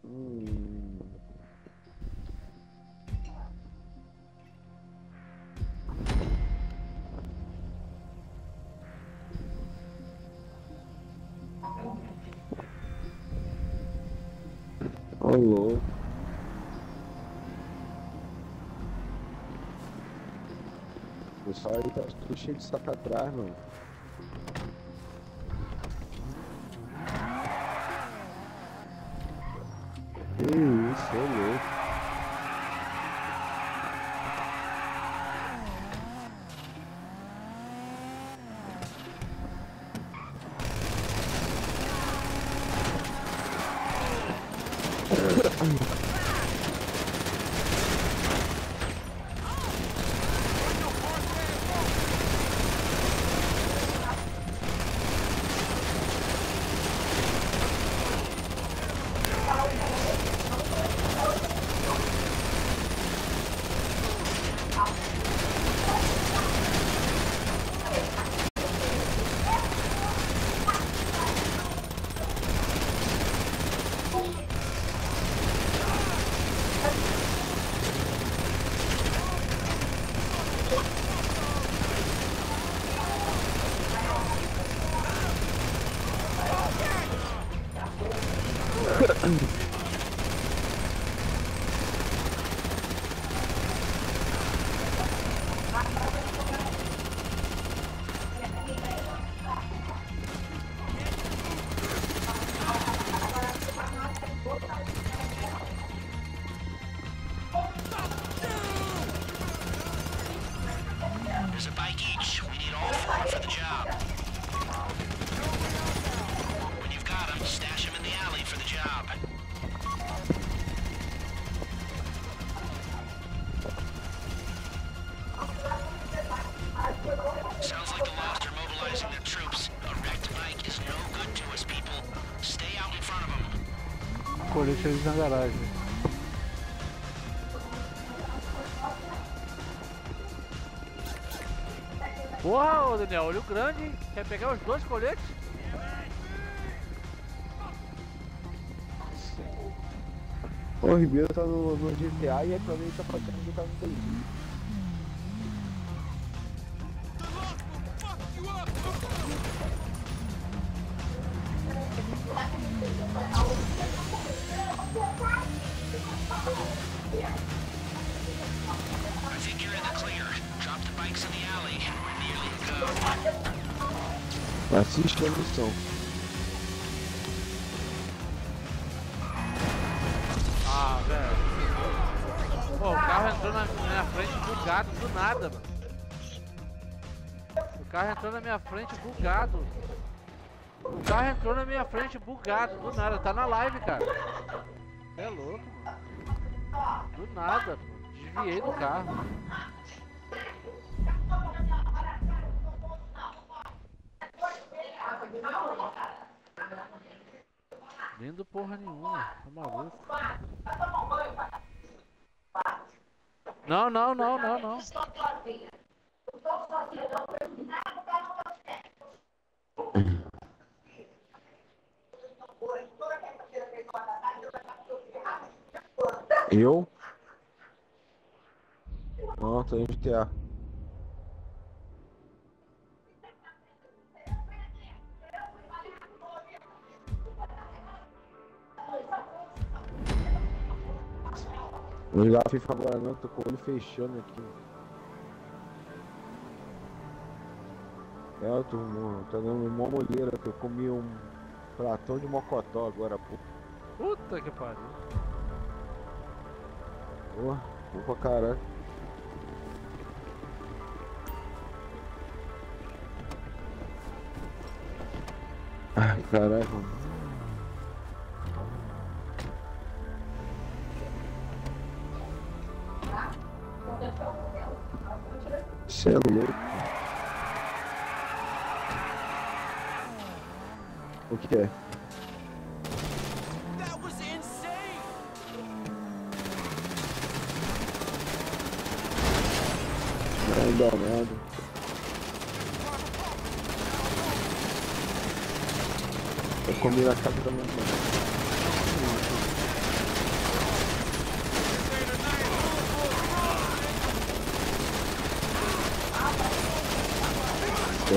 hum. Ô louco. Pessoal aí tá tudo cheio de saco atrás, mano. Deixa eles na garagem. Porra, ô Daniel, olho grande, hein? Quer pegar os dois coletes? O Ribeiro tá no, no GTA e é pra mim tá fazendo que tá no frente bugado. O carro entrou na minha frente bugado do nada. Tá na live, cara. Você é louco, mano. Do nada, pô. Desviei do carro. Lindo porra nenhuma, tá maluco. Não, não, não, não, não. Eu? Não, tô em GTA. Vou jogar FIFA agora não, tô com o olho fechando aqui. É, eu tô, tô dando uma molheira que eu comi um pratão de mocotó agora, pô. Puta que pariu. Porra, bom pra caralho. Ai, caralho. mano. Cê é louco. O que é? Dá nada. Eu comi na casa da minha mãe. É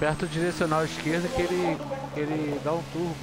Aperta o direcional esquerdo que ele, que ele dá um turbo.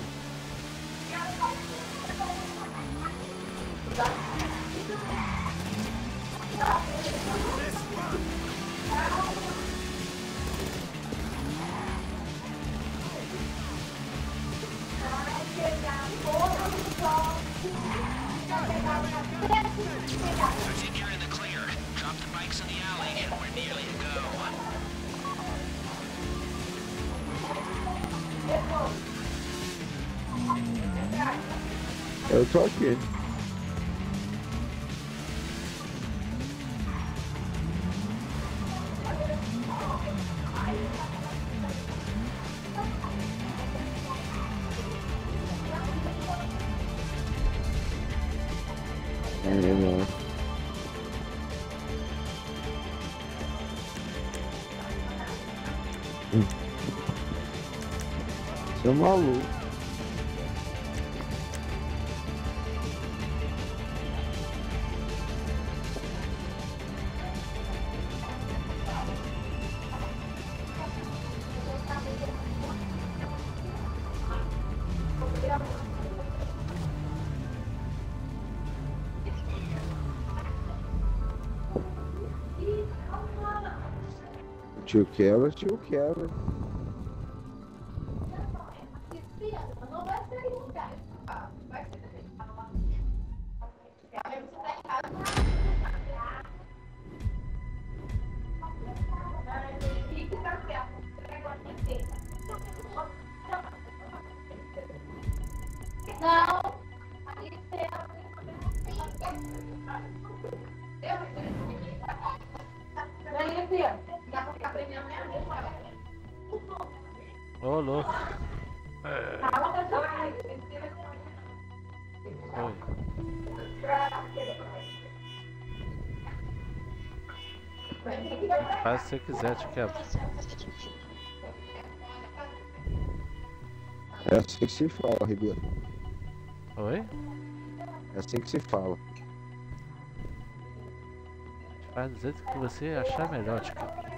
É, não. Você é maluco. Tio quebra, tio quebra. Que você quiser, te quebra. É assim que se fala, Ribeiro. Oi? É assim que se fala. Faz do jeito que você achar melhor, te quebra.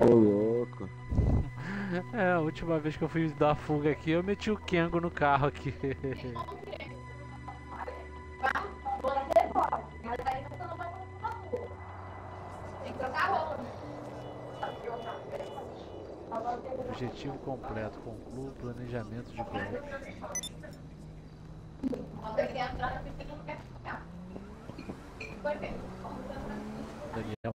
Ô louco. <laughs> É, a última vez que eu fui dar fuga aqui, eu meti o Kengo no carro aqui. <laughs> completo, concluo o planejamento de golpe. Daniel.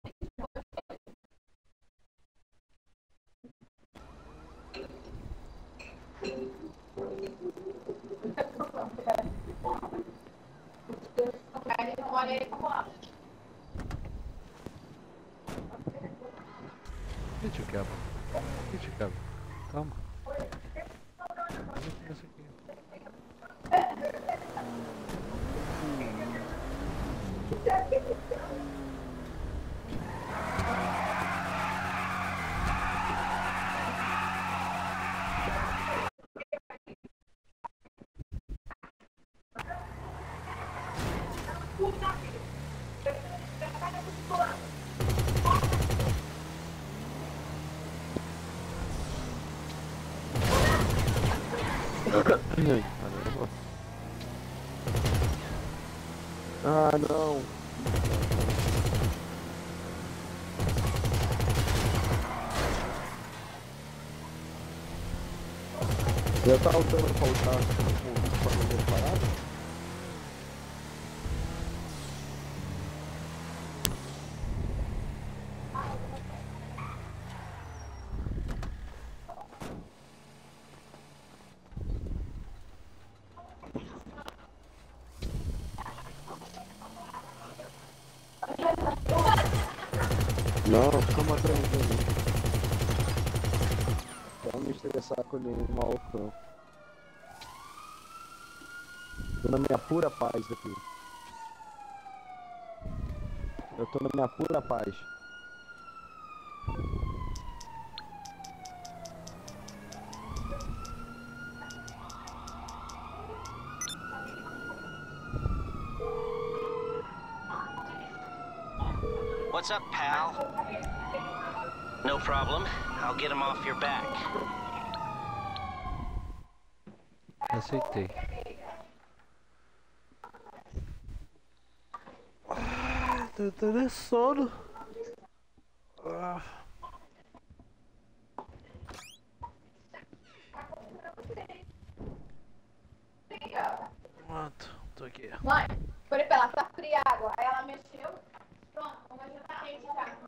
Que te quebra? Que te quebra? Calma. Deixa esse aqui. Ai, caramba. Ah, não. Já tá lutando pra Tô na minha pura paz aqui. Eu tô na minha pura paz. What's up, pal? No problem. I'll get him off your back. Aceitei. Ah, Tô tendo sono. Ah. Pronto, tô aqui. Mãe, falei pra ela, tá fria a água. Aí ela mexeu. Pronto, vamos ajudar a gente já.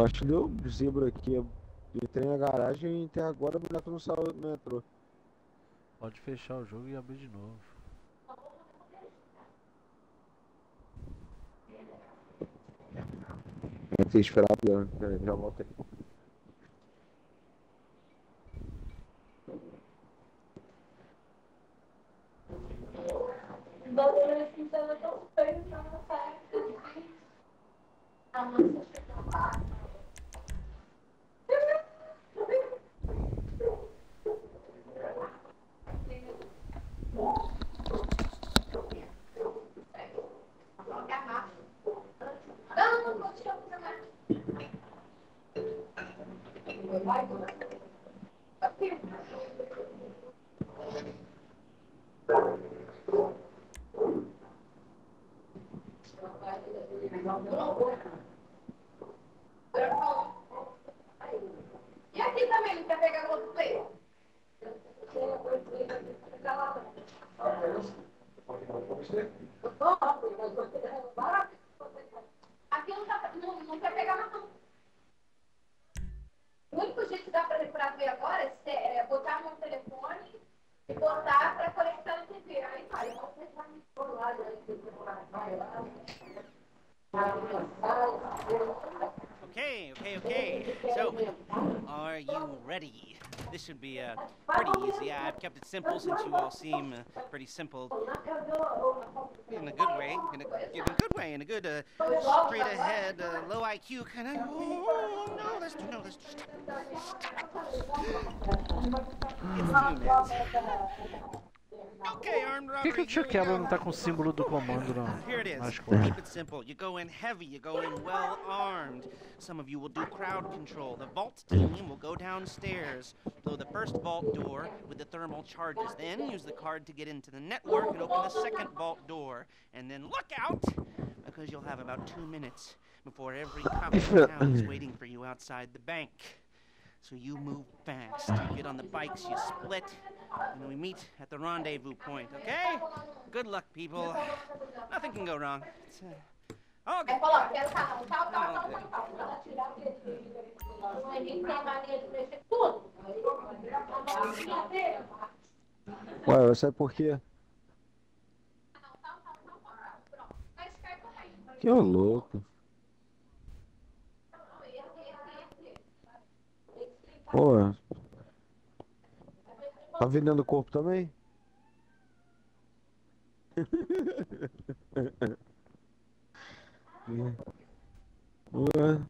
Eu acho que deu zebra aqui. Eu entrei na garagem e até agora o boneco não saiu do metrô. Pode fechar o jogo e abrir de novo. Tenho que esperar peraí, já volto aí. All seem uh, pretty simple. In a good way. In a, in a good way. In a good, uh, straight ahead, uh, low IQ kind of. Oh, no, let's do, no, let's do. It's a few minutes. Okay, armed Por que, que robbery. o tio here we Quebra go. não tá com o símbolo do comando não? Here it is. nas costas? Keep it simple. You go in heavy, you go in well armed. Some of you will do crowd control. The vault team will go downstairs, blow the first vault door with the thermal charges. Then use the card to get into the network and open the second vault door. And then look out, because you'll have about two minutes before every uh, cop in town is waiting for you outside the bank. So you move fast. You get on the bikes, you split, and we meet at the rendezvous point, okay? Good luck, people. Nothing can go wrong. It's, uh, okay. Ué, eu sei por quê. Que louco. Pô. Tá vendendo corpo também? Ué.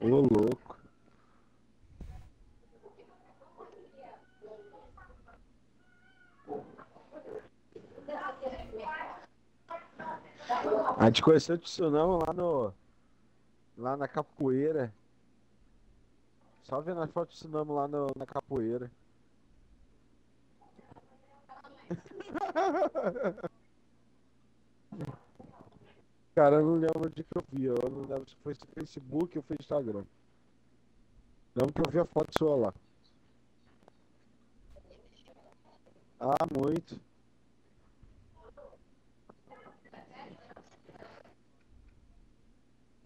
Ô louco. A gente conheceu o Tsunami lá no. Lá na capoeira. Só vendo as fotos do Tsunami lá no, na capoeira. <laughs> Cara, eu não lembro de que eu vi. Eu não lembro se foi Facebook ou foi Instagram. Lembro que eu vi a foto sua lá. Ah, muito.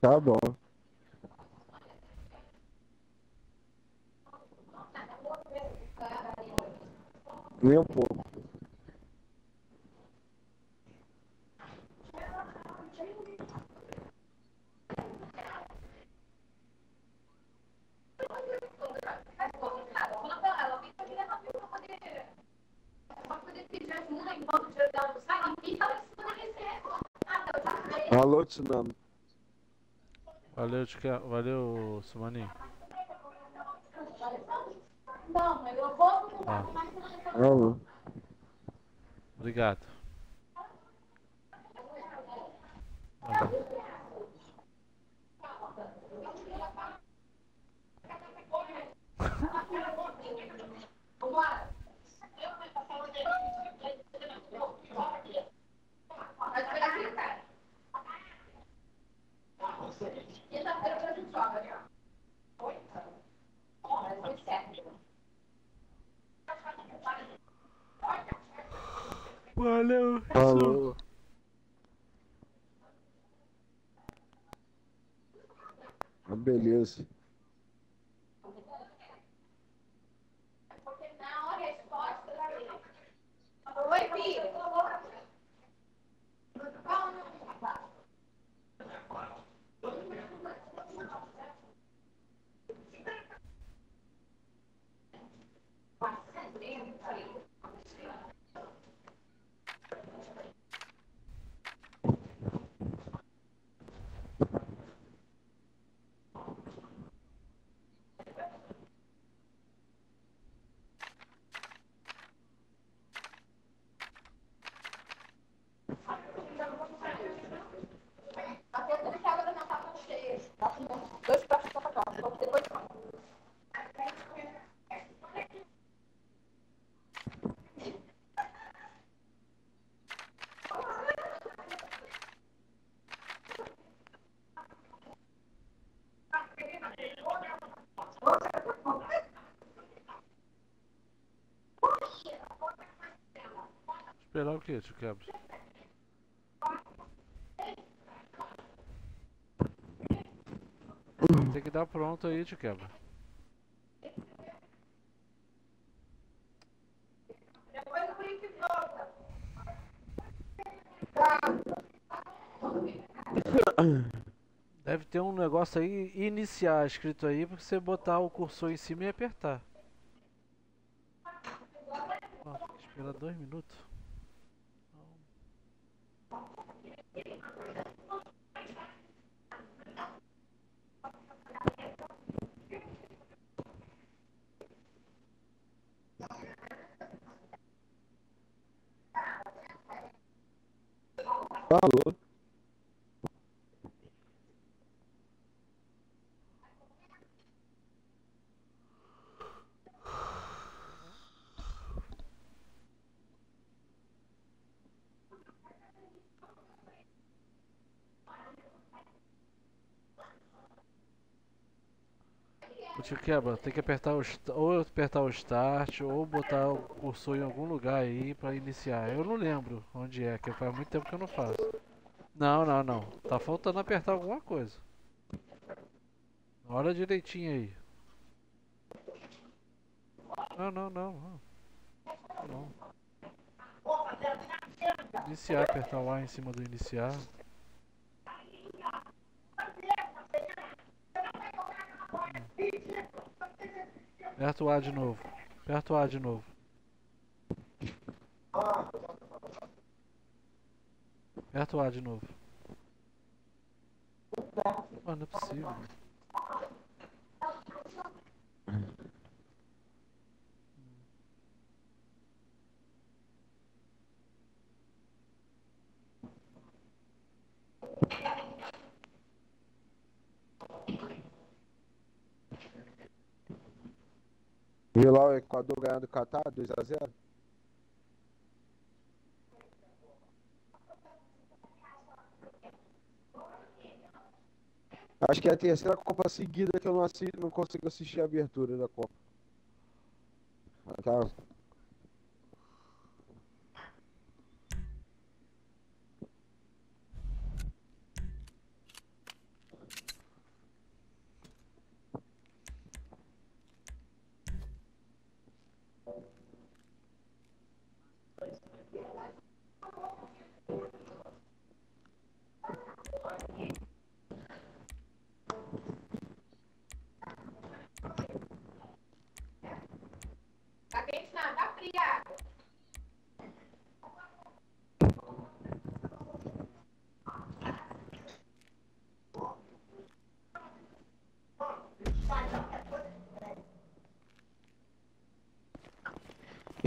Tá bom. Nem um pouco. Alô, Tsunami. Valeu, Que- Valeu, Sumaninho. Não, mas eu vou Ah, obrigado. Valeu. Quinta-feira a gente joga. Mas certo. Valeu. Alô. Ah, beleza. Esperar o quê, tio? Tem que dar pronto aí, tio Quebra. Deve ter um negócio aí, iniciar escrito aí, pra você botar o cursor em cima e apertar. Ó, tem que esperar dois minutos. Falou. Quebra, tem que apertar o ou apertar o start ou botar o cursor em algum lugar aí pra iniciar. Eu não lembro onde é, que faz muito tempo que eu não faço. Não, não, não. Tá faltando apertar alguma coisa. Olha direitinho aí. Não, não, não. não. Não. Iniciar, apertar o A em cima do iniciar. Aperta o A de novo. Aperta o A de novo. Aperta o A de novo. Pô, não é possível. Viu lá o Equador ganhando o Catar 2x0? Acho que é a terceira Copa seguida que eu não, assi- não consigo assistir a abertura da Copa. Tá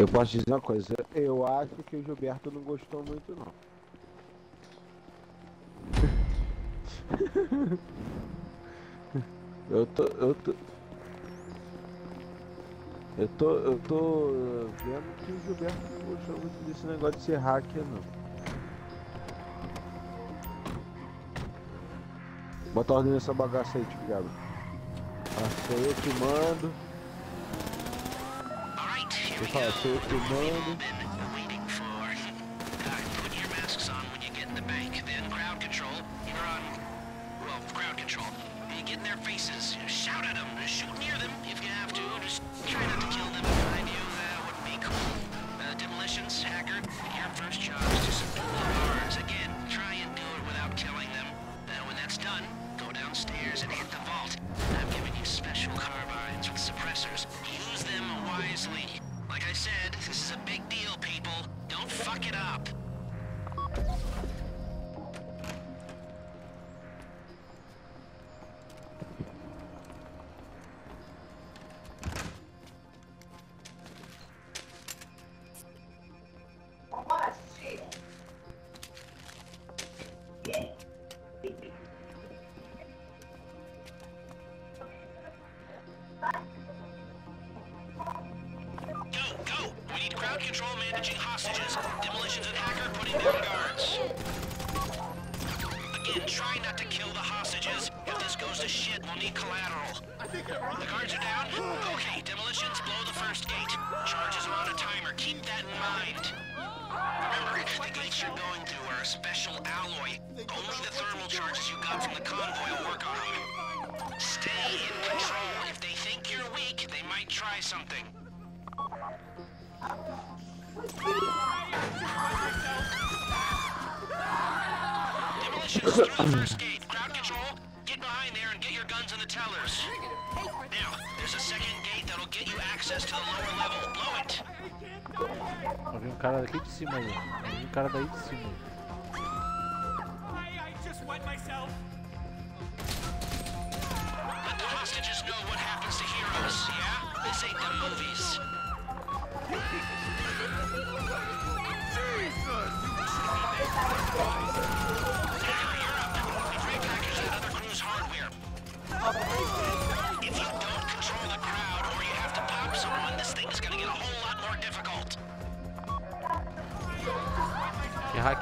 Eu posso dizer uma coisa, eu acho que o Gilberto não gostou muito não. <laughs> Eu tô. Eu tô. Eu tô. Eu tô vendo que o Gilberto não gostou muito desse negócio de ser hacker não. Bota ordem nessa bagaça aí, tipo. Ah, sou eu que mando. Eu falo, sou eu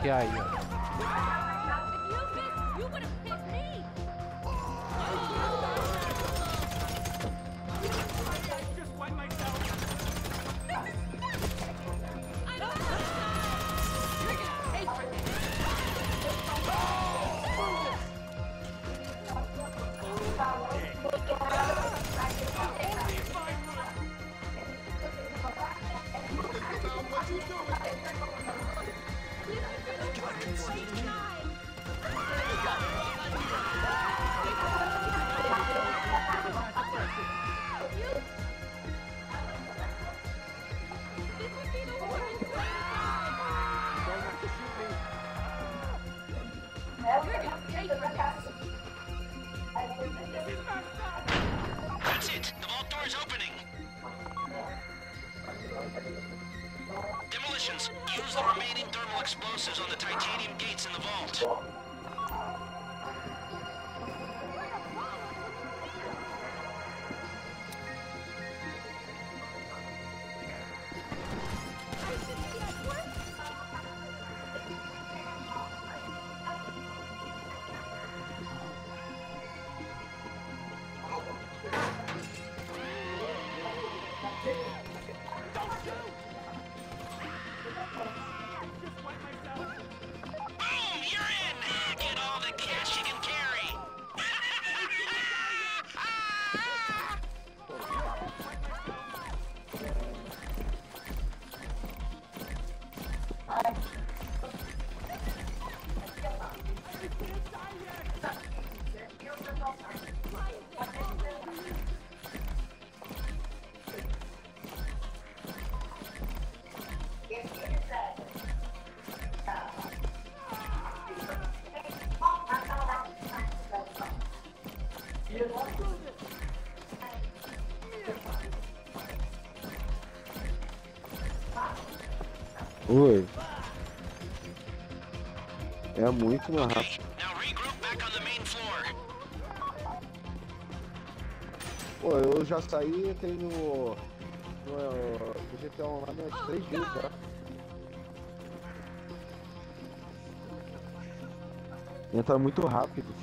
क्या आई है Use the remaining thermal explosives on the titanium gates in the vault. Oi. É muito mais rápido. Pô, eu já saí entrei no. no, no GTA Online três 3 vezes tá? Entra muito rápido.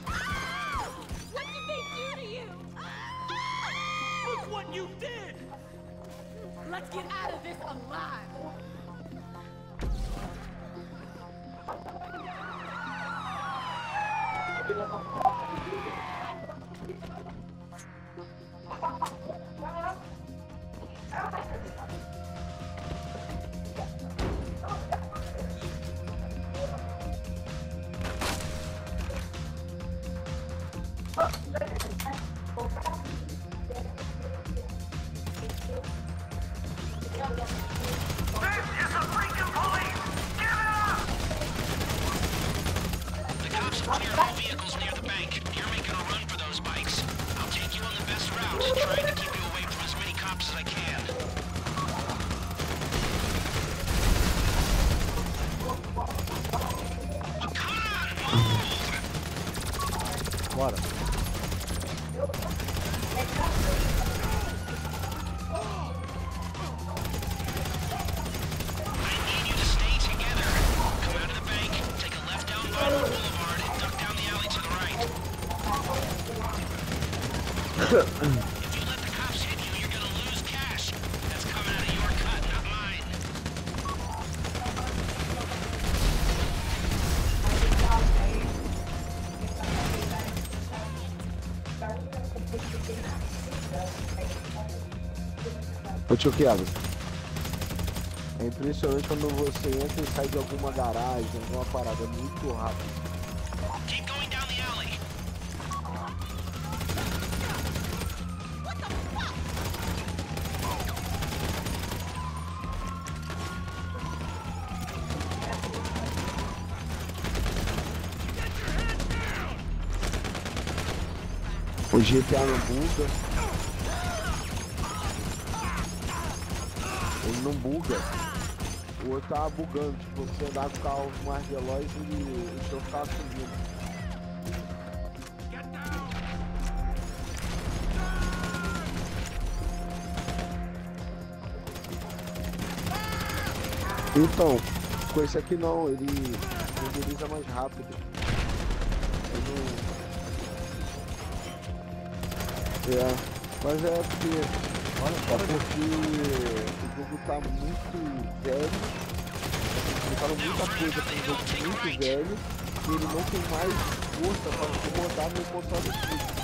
choqueadas. É impressionante quando você entra e sai de alguma garagem, alguma parada é muito rápido. O GTA não busca. buga. O outro tava bugando, tipo, você andar com o carro mais veloz e o chão ficava subindo. Então, com esse aqui não, ele mobiliza mais rápido. Ele... É, mas é porque, olha só, porque jogo tá muito velho. Colocaram muita coisa pra um jogo muito velho. E ele não tem mais força pra rodar no controle físico.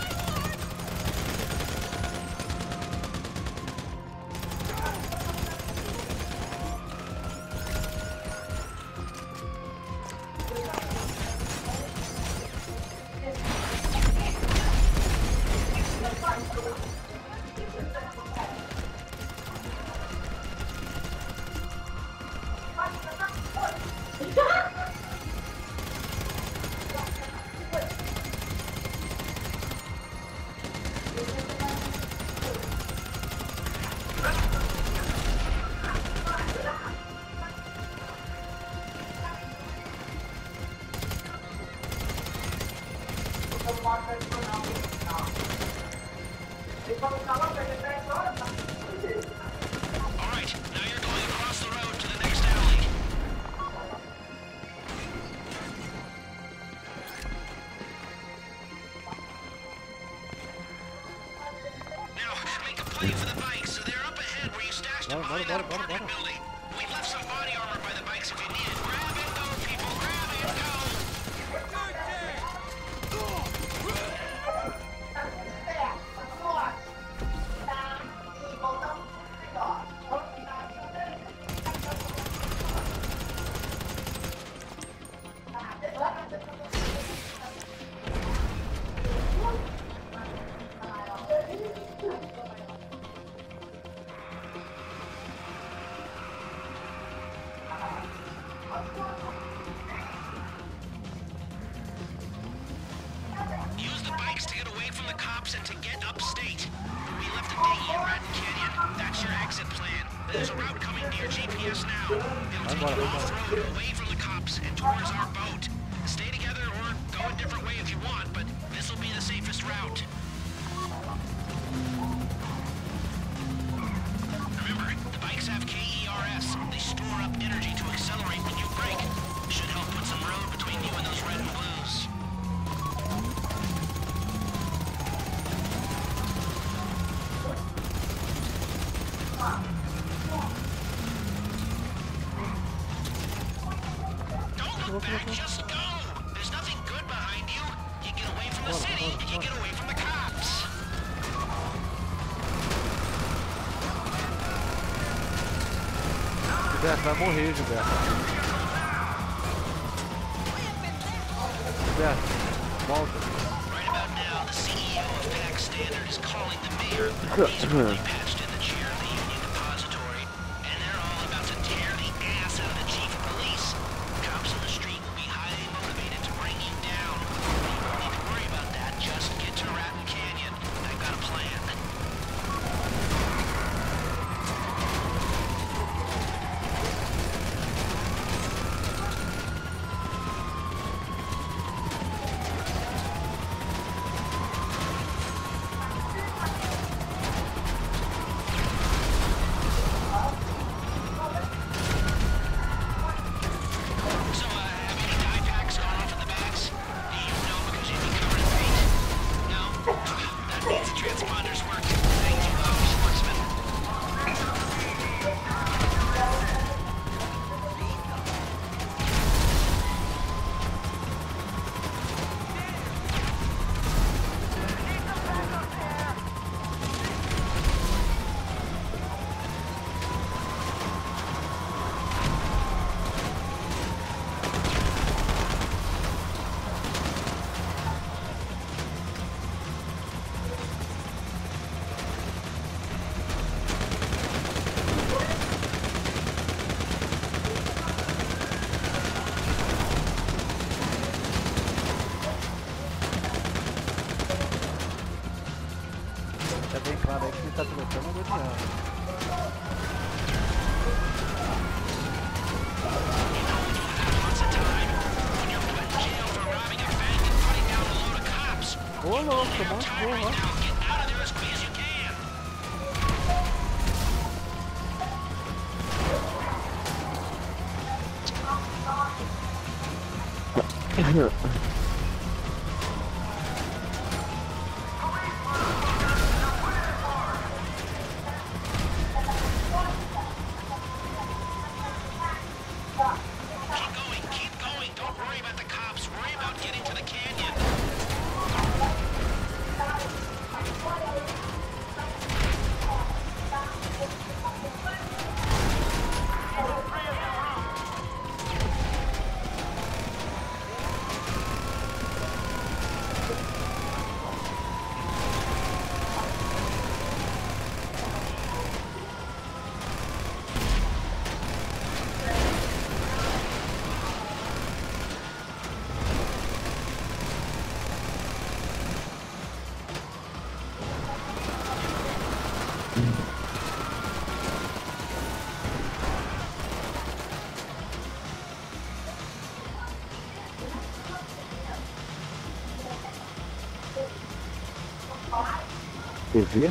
vai morrer, Gilberto. Gilberto, volta. Right about now, the CEO of PAC Standard is calling the mayor TV? É,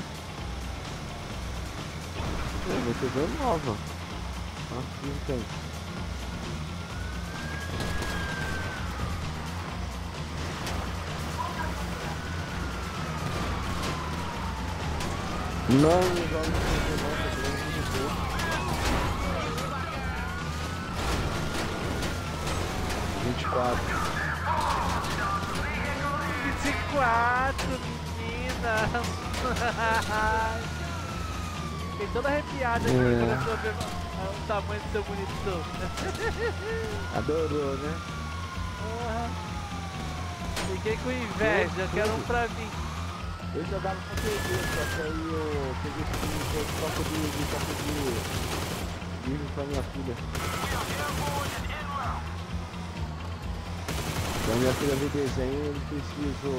minha TV é nova. Aqui não tem. Não, não joga no TV não, tô jogando no YouTube. 24. 24, menina! <laughs> Fiquei toda arrepiada É. quando eu ver o tamanho do seu bonitão. <laughs> Adorou, né? Porra. Fiquei com inveja, quero um pra mim. Eu jogava com TV, só que aí eu peguei esse troco de, de de livro pra minha filha. Pra minha filha ver desenho, eu preciso.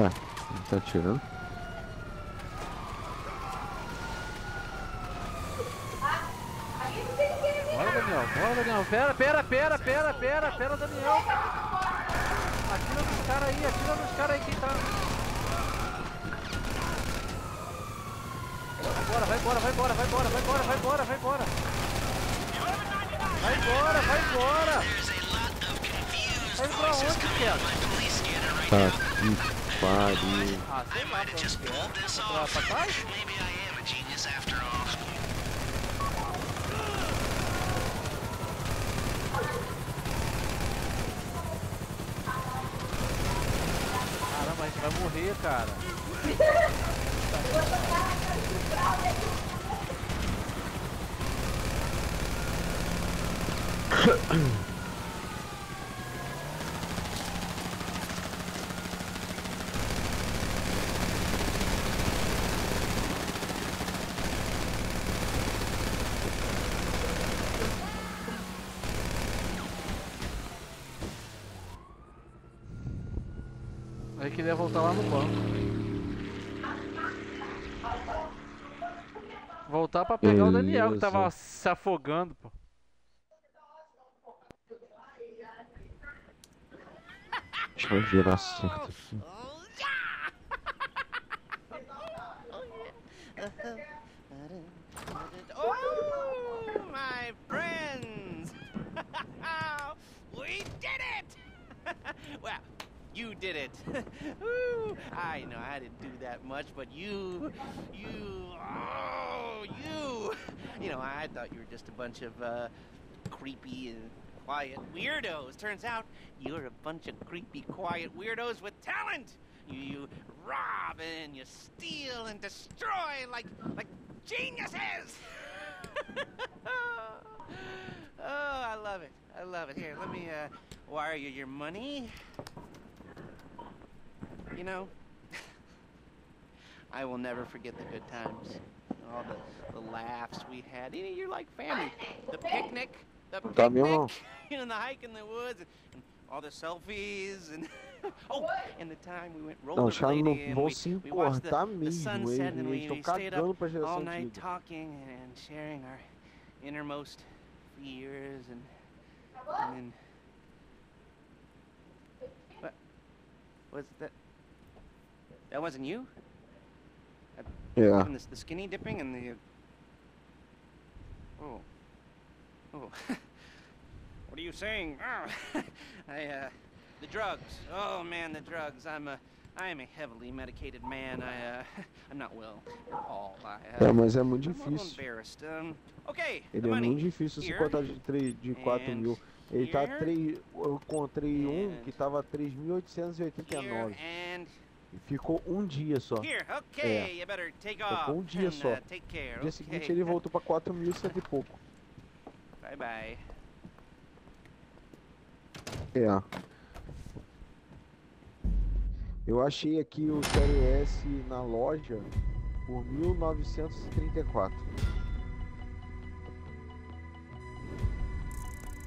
Tá atirando? Bora, Daniel. Bora, Daniel. Pera, pera, pera, pera, pera, pera, Daniel. Atira nos caras aí, atira nos caras aí quem tá. Vai embora, vai embora, vai embora, vai embora, vai embora, vai embora, vai embora. Vai embora, vai embora. Vai pra onde, Pedro? Tá que pariu. Ah, sei lá pra onde que é. Pra, pra trás? Caramba, a gente vai morrer, cara. Aí <laughs> queria voltar lá no banco. Voltar pra pegar o Daniel que tava se afogando, pô. Deixa eu virar certo aqui. You, oh, you. You know, I thought you were just a bunch of uh, creepy and quiet weirdos. Turns out you're a bunch of creepy, quiet weirdos with talent. You, you rob and you steal and destroy like like geniuses. <laughs> oh, I love it. I love it. Here, let me uh, wire you your money. You know, I will never forget the good times. All the, the laughs we had. You know, you're like family. The picnic, the picnic, you <laughs> know, the hike in the woods, and, and all the selfies, and <laughs> oh, and the time we went rollerblading, and we, we watched the, the sunset, and we, we stayed up all night talking and sharing our innermost fears, and and then what was that? That wasn't you. Yeah. And the, the skinny dipping and the. Oh. Oh. <laughs> what are you saying? Oh. <laughs> I, uh. The drugs. Oh, man, the drugs. I'm a. I am a heavily medicated man. I, uh. <laughs> I'm not well at all. I, uh, É, mas é muito difícil. embarrassed. Um, okay. Ele é muito difícil se de, três- de 4 And mil. Ele tá here. 3. Eu encontrei um que tava Here 3.889. E ficou um dia só. here. Okay, É. you better take Ficou um dia and, só. Uh, take care. No dia okay. seguinte ele voltou pra 4.100 e pouco. Bye bye. É. Eu achei aqui o Série S na loja por 1934.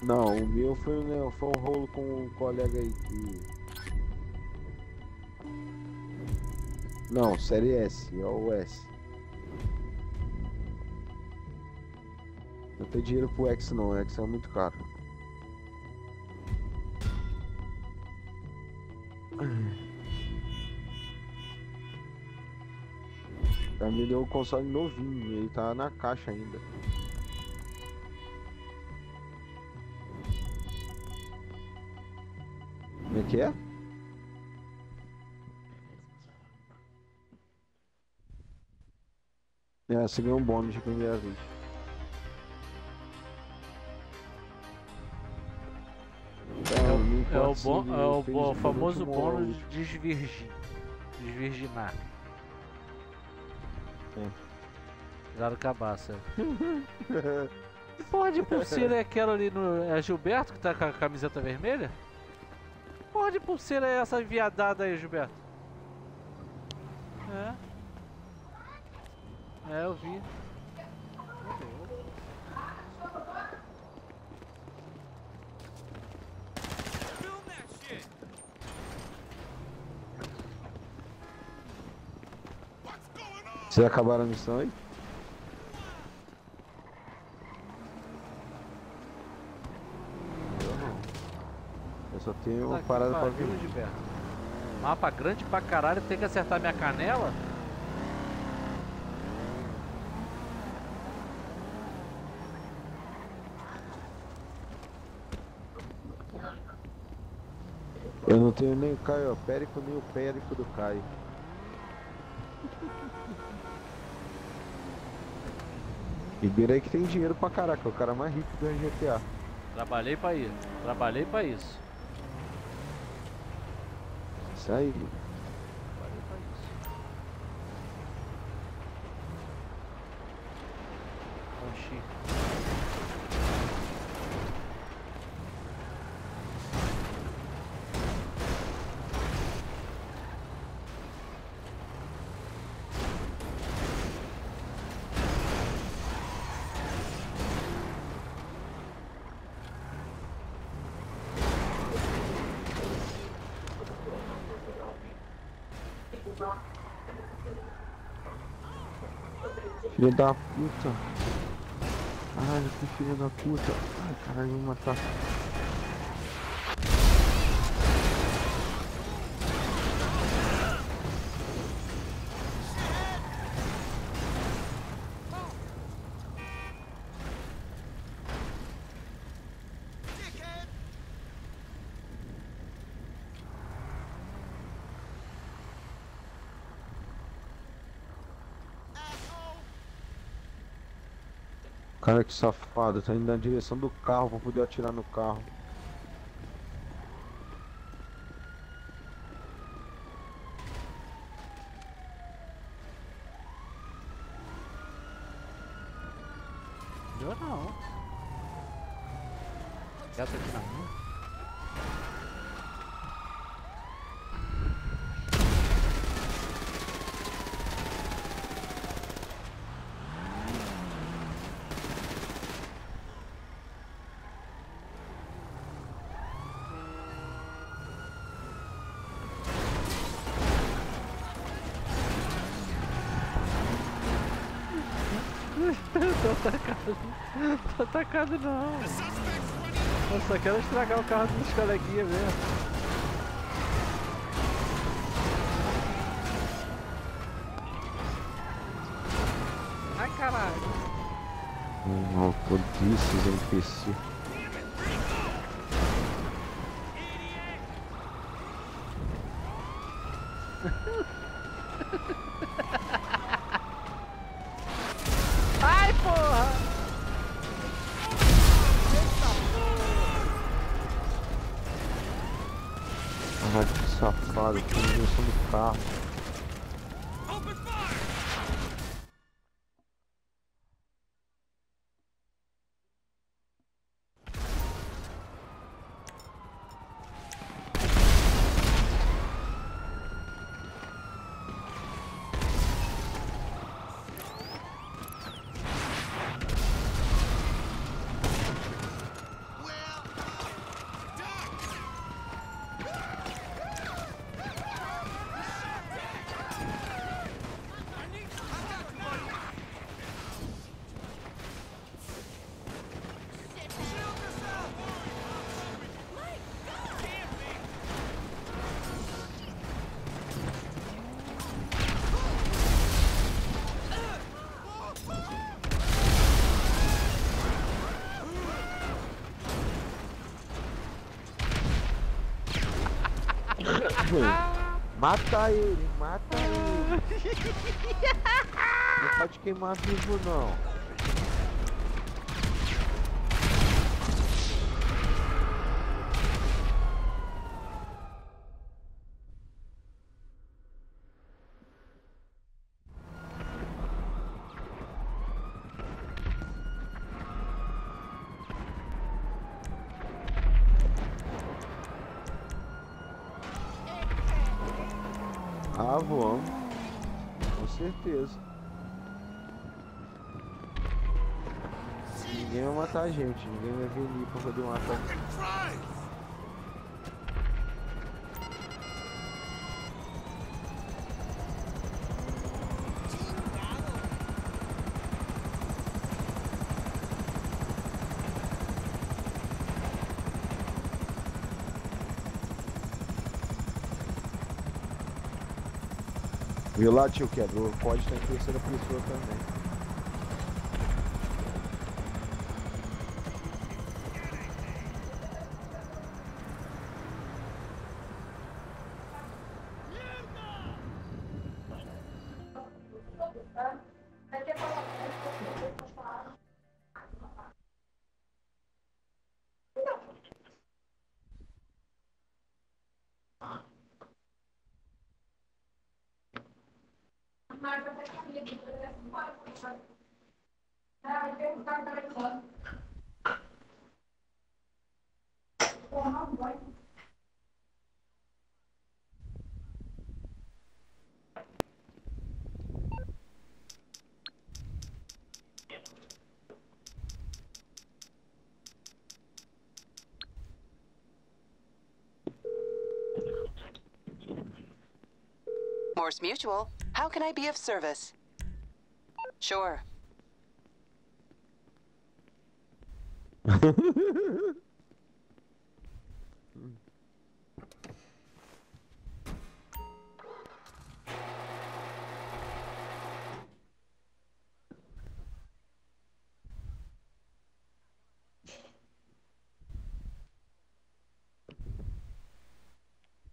Não, o meu foi, né, foi um rolo com um colega aí que. Não, Série S, é o S. Não tem dinheiro pro X não, o X é muito caro. Já me deu o console novinho, ele tá na caixa ainda. Como é que é? É, você ganhou um bônus de primeira vez. É importa o, bom, é o, fez bo- o famoso bônus de desvirgin. Desvirginar. É. Cuidado cabaça. <laughs> Que porra de pulseira é aquela ali no. É Gilberto que tá com a camiseta vermelha? Que porra de pulseira é essa viadada aí, Gilberto? É. É, eu vi. Vocês acabaram a missão aí? Eu não. Eu só tenho uma Tá que parada pra. Gilberto. Mapa grande pra caralho, tem que acertar minha canela? Eu não tenho nem o Caio Périco, nem o Périco do Caio. Ribeiro aí que tem dinheiro pra caraca, é o cara mais rico do GTA. Trabalhei pra isso. Trabalhei pra isso. Isso aí. Filho da puta. Caralho, que filho da puta. Ai, caralho, vou matar. Cara, que safado, tá indo na direção do carro pra poder atirar no carro. Deu não. Essa aqui na mão. Tô atacado. Atacado não. Eu só quero estragar o carro dos coleguinhas mesmo. Ai caralho. Hum, maldices NPC. Mata ele, mata ele. Não pode queimar vivo não. Viu lá, tio Quebro? Pode estar em terceira pessoa também. Morse Mutual. How can I be of service? Sure.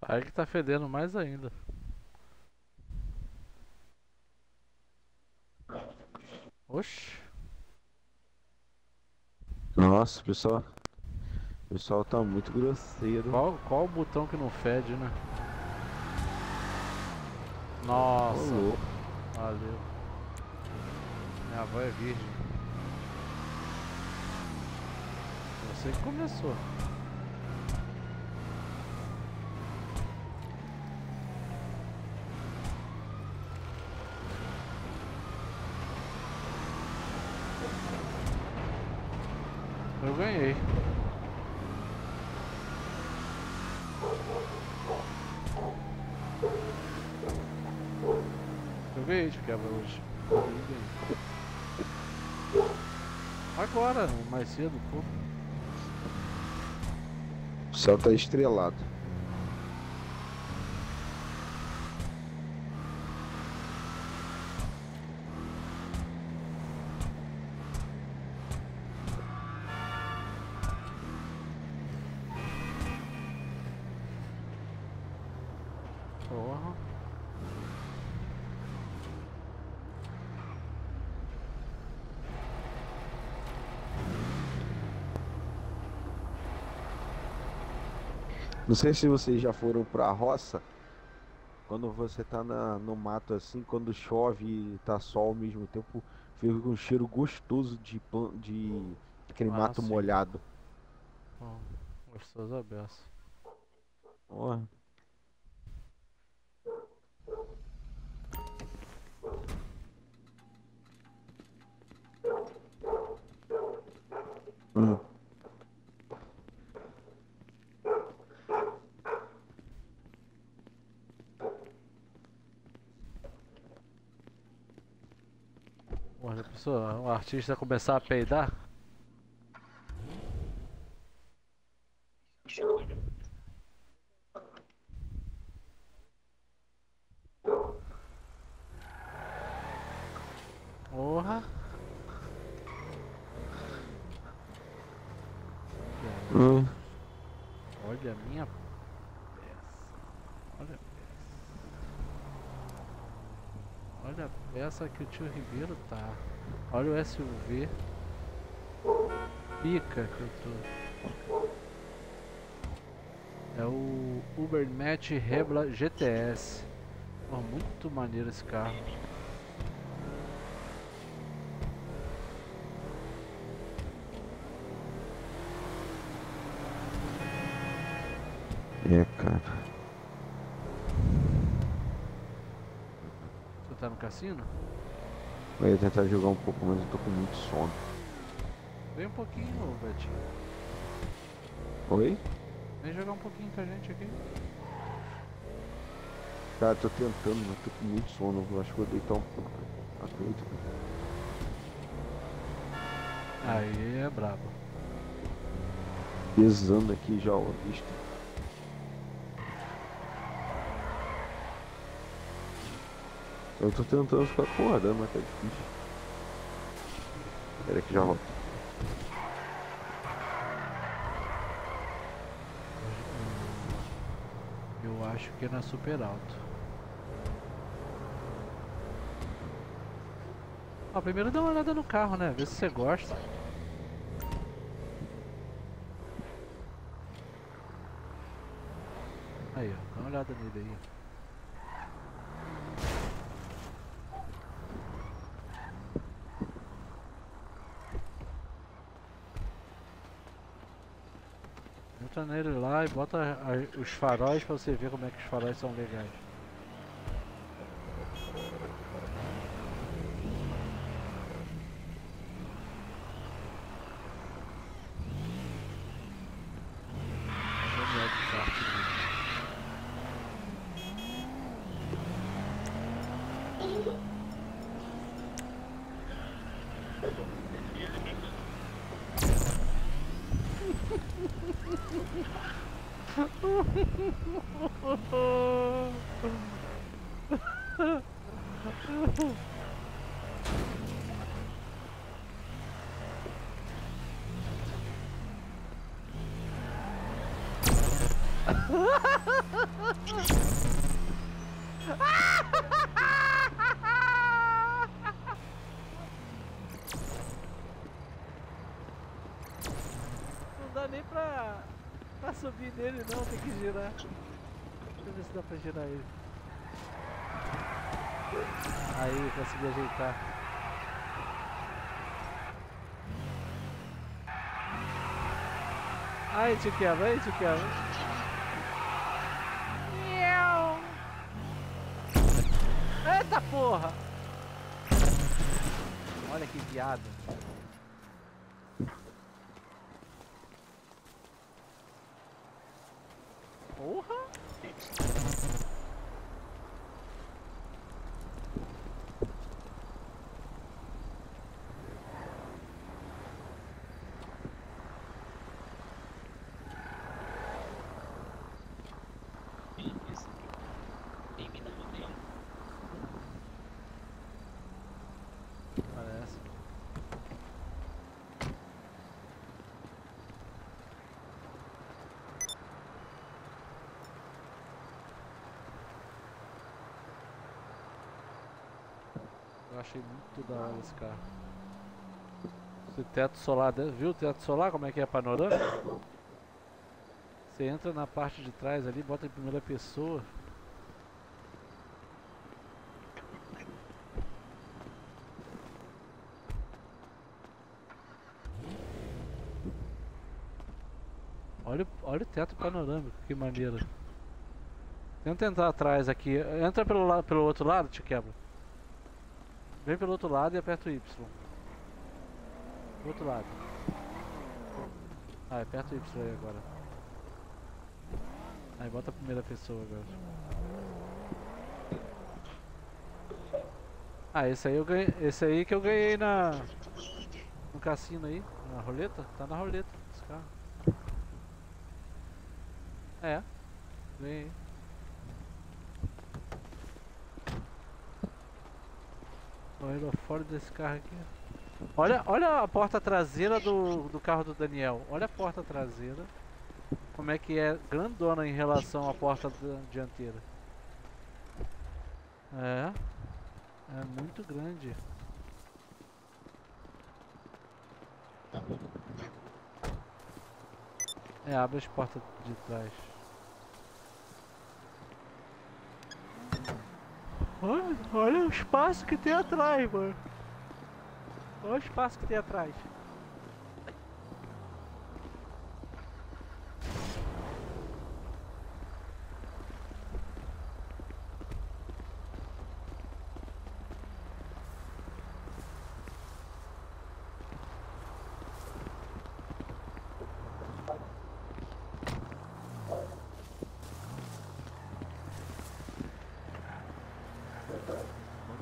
Aí que tá fedendo mais ainda. Nossa, pessoal. O pessoal tá muito grosseiro. Qual, qual o botão que não fede, né? Nossa. Valeu. Minha avó é virgem. Você que começou. Eu ganhei. Eu de quebra hoje. Eu ganhei. Agora, mais cedo, pô. O céu tá estrelado. Porra. Não sei se vocês já foram pra roça. Quando você tá na, no mato assim, quando chove e tá sol ao mesmo tempo, fica com um cheiro gostoso de, de aquele Ah, mato sim. molhado. Bom, gostoso a beça. Porra. Já artista começar a peidar? Porra! Hum. Olha a minha peça. Olha a peça. Olha a peça que o tio Ribeiro tá. Olha o SUV. Pica que eu tô. É o Ubermatch Rebla GTS. Pô, muito maneiro esse carro. É, cara. Tá cassino? Eu ia tentar jogar um pouco, mas eu tô com muito sono. Vem um pouquinho, Betinho. Oi? Vem jogar um pouquinho com a gente aqui. Cara, tô tentando, mas tô com muito sono. Eu acho que vou deitar um pouco. Tá doido? Aí é brabo. Pesando aqui já ó, vista. Eu tô tentando ficar acordando, mas tá difícil. Pera que já volto. Eu acho que é na super alto. Ó, primeiro dá uma olhada no carro, né? Vê se você gosta. Aí, ó, dá uma olhada nele aí. Entra nele lá e bota os faróis pra você ver como é que os faróis são legais. Deixa eu ver a parte dele. Não dá nem pra, pra subir nele não, tem que girar. Deixa eu ver se dá pra girar ele. Aí, consegui ajeitar. Aí, te quebra, aí, te quebra. Miau. Eita porra! Olha que viado. Porra! Parece. Eu achei esse carro. Teto solar, viu o teto solar como é que é panorâmico? Você entra na parte de trás ali, bota em primeira pessoa. Olha, olha o teto panorâmico, que maneiro. Tenta entrar atrás aqui. Entra pelo, pelo outro lado, te quebra. Vem pelo outro lado e aperta o Y. Do outro lado. Ah, aperta o Y aí agora. Aí bota a primeira pessoa agora. Ah, esse aí eu ganhei. Esse aí que eu ganhei na. No cassino aí. Na roleta? Tá na roleta esse carro. É. Ganhei. Olha fora desse carro aqui. Olha, olha a porta traseira do, do carro do Daniel. Olha a porta traseira. Como é que é grandona em relação à porta dianteira. É. É muito grande. É, abre as portas de trás. Olha, olha o espaço que tem atrás, mano. Olha o espaço que tem atrás.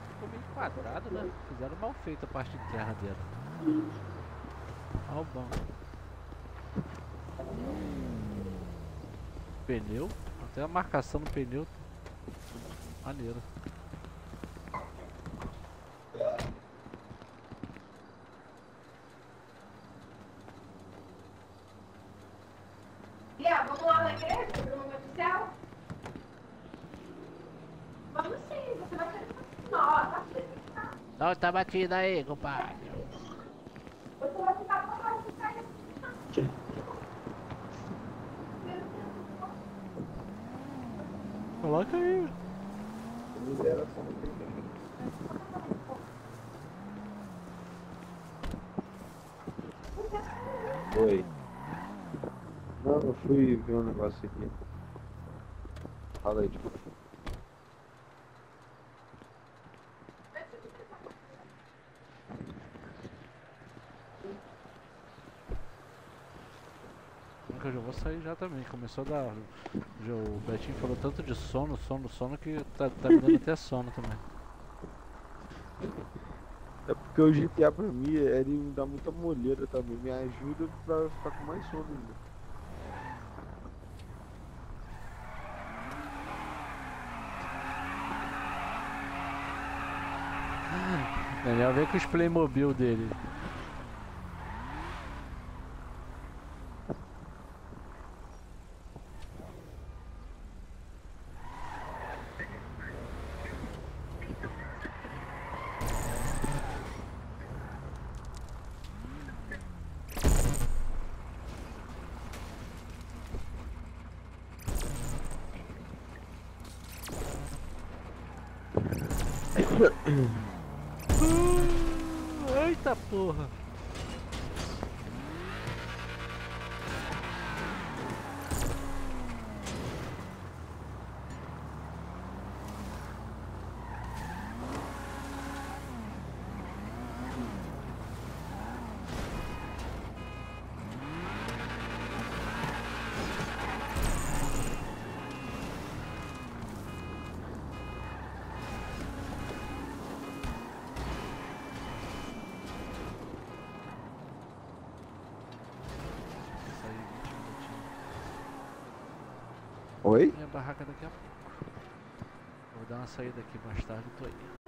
Ficou meio quadrado, né? Feito a parte de terra dela. Olha o banco. Pneu. Até a marcação do pneu. Maneiro. Outra batida aí, compadre. Coloca aí. Oi. Não, eu fui ver um negócio aqui. Fala aí, tipo. Vou sair já também. Começou a dar. o Betinho falou tanto de sono, sono, sono que tá, tá me dando até sono também. É porque o GTA pra mim, ele me dá muita molheira também, me ajuda pra ficar com mais sono ainda. Daniel vem com os Playmobil dele. Barraca daqui a pouco. Vou dar uma saída aqui mais tarde tô aí.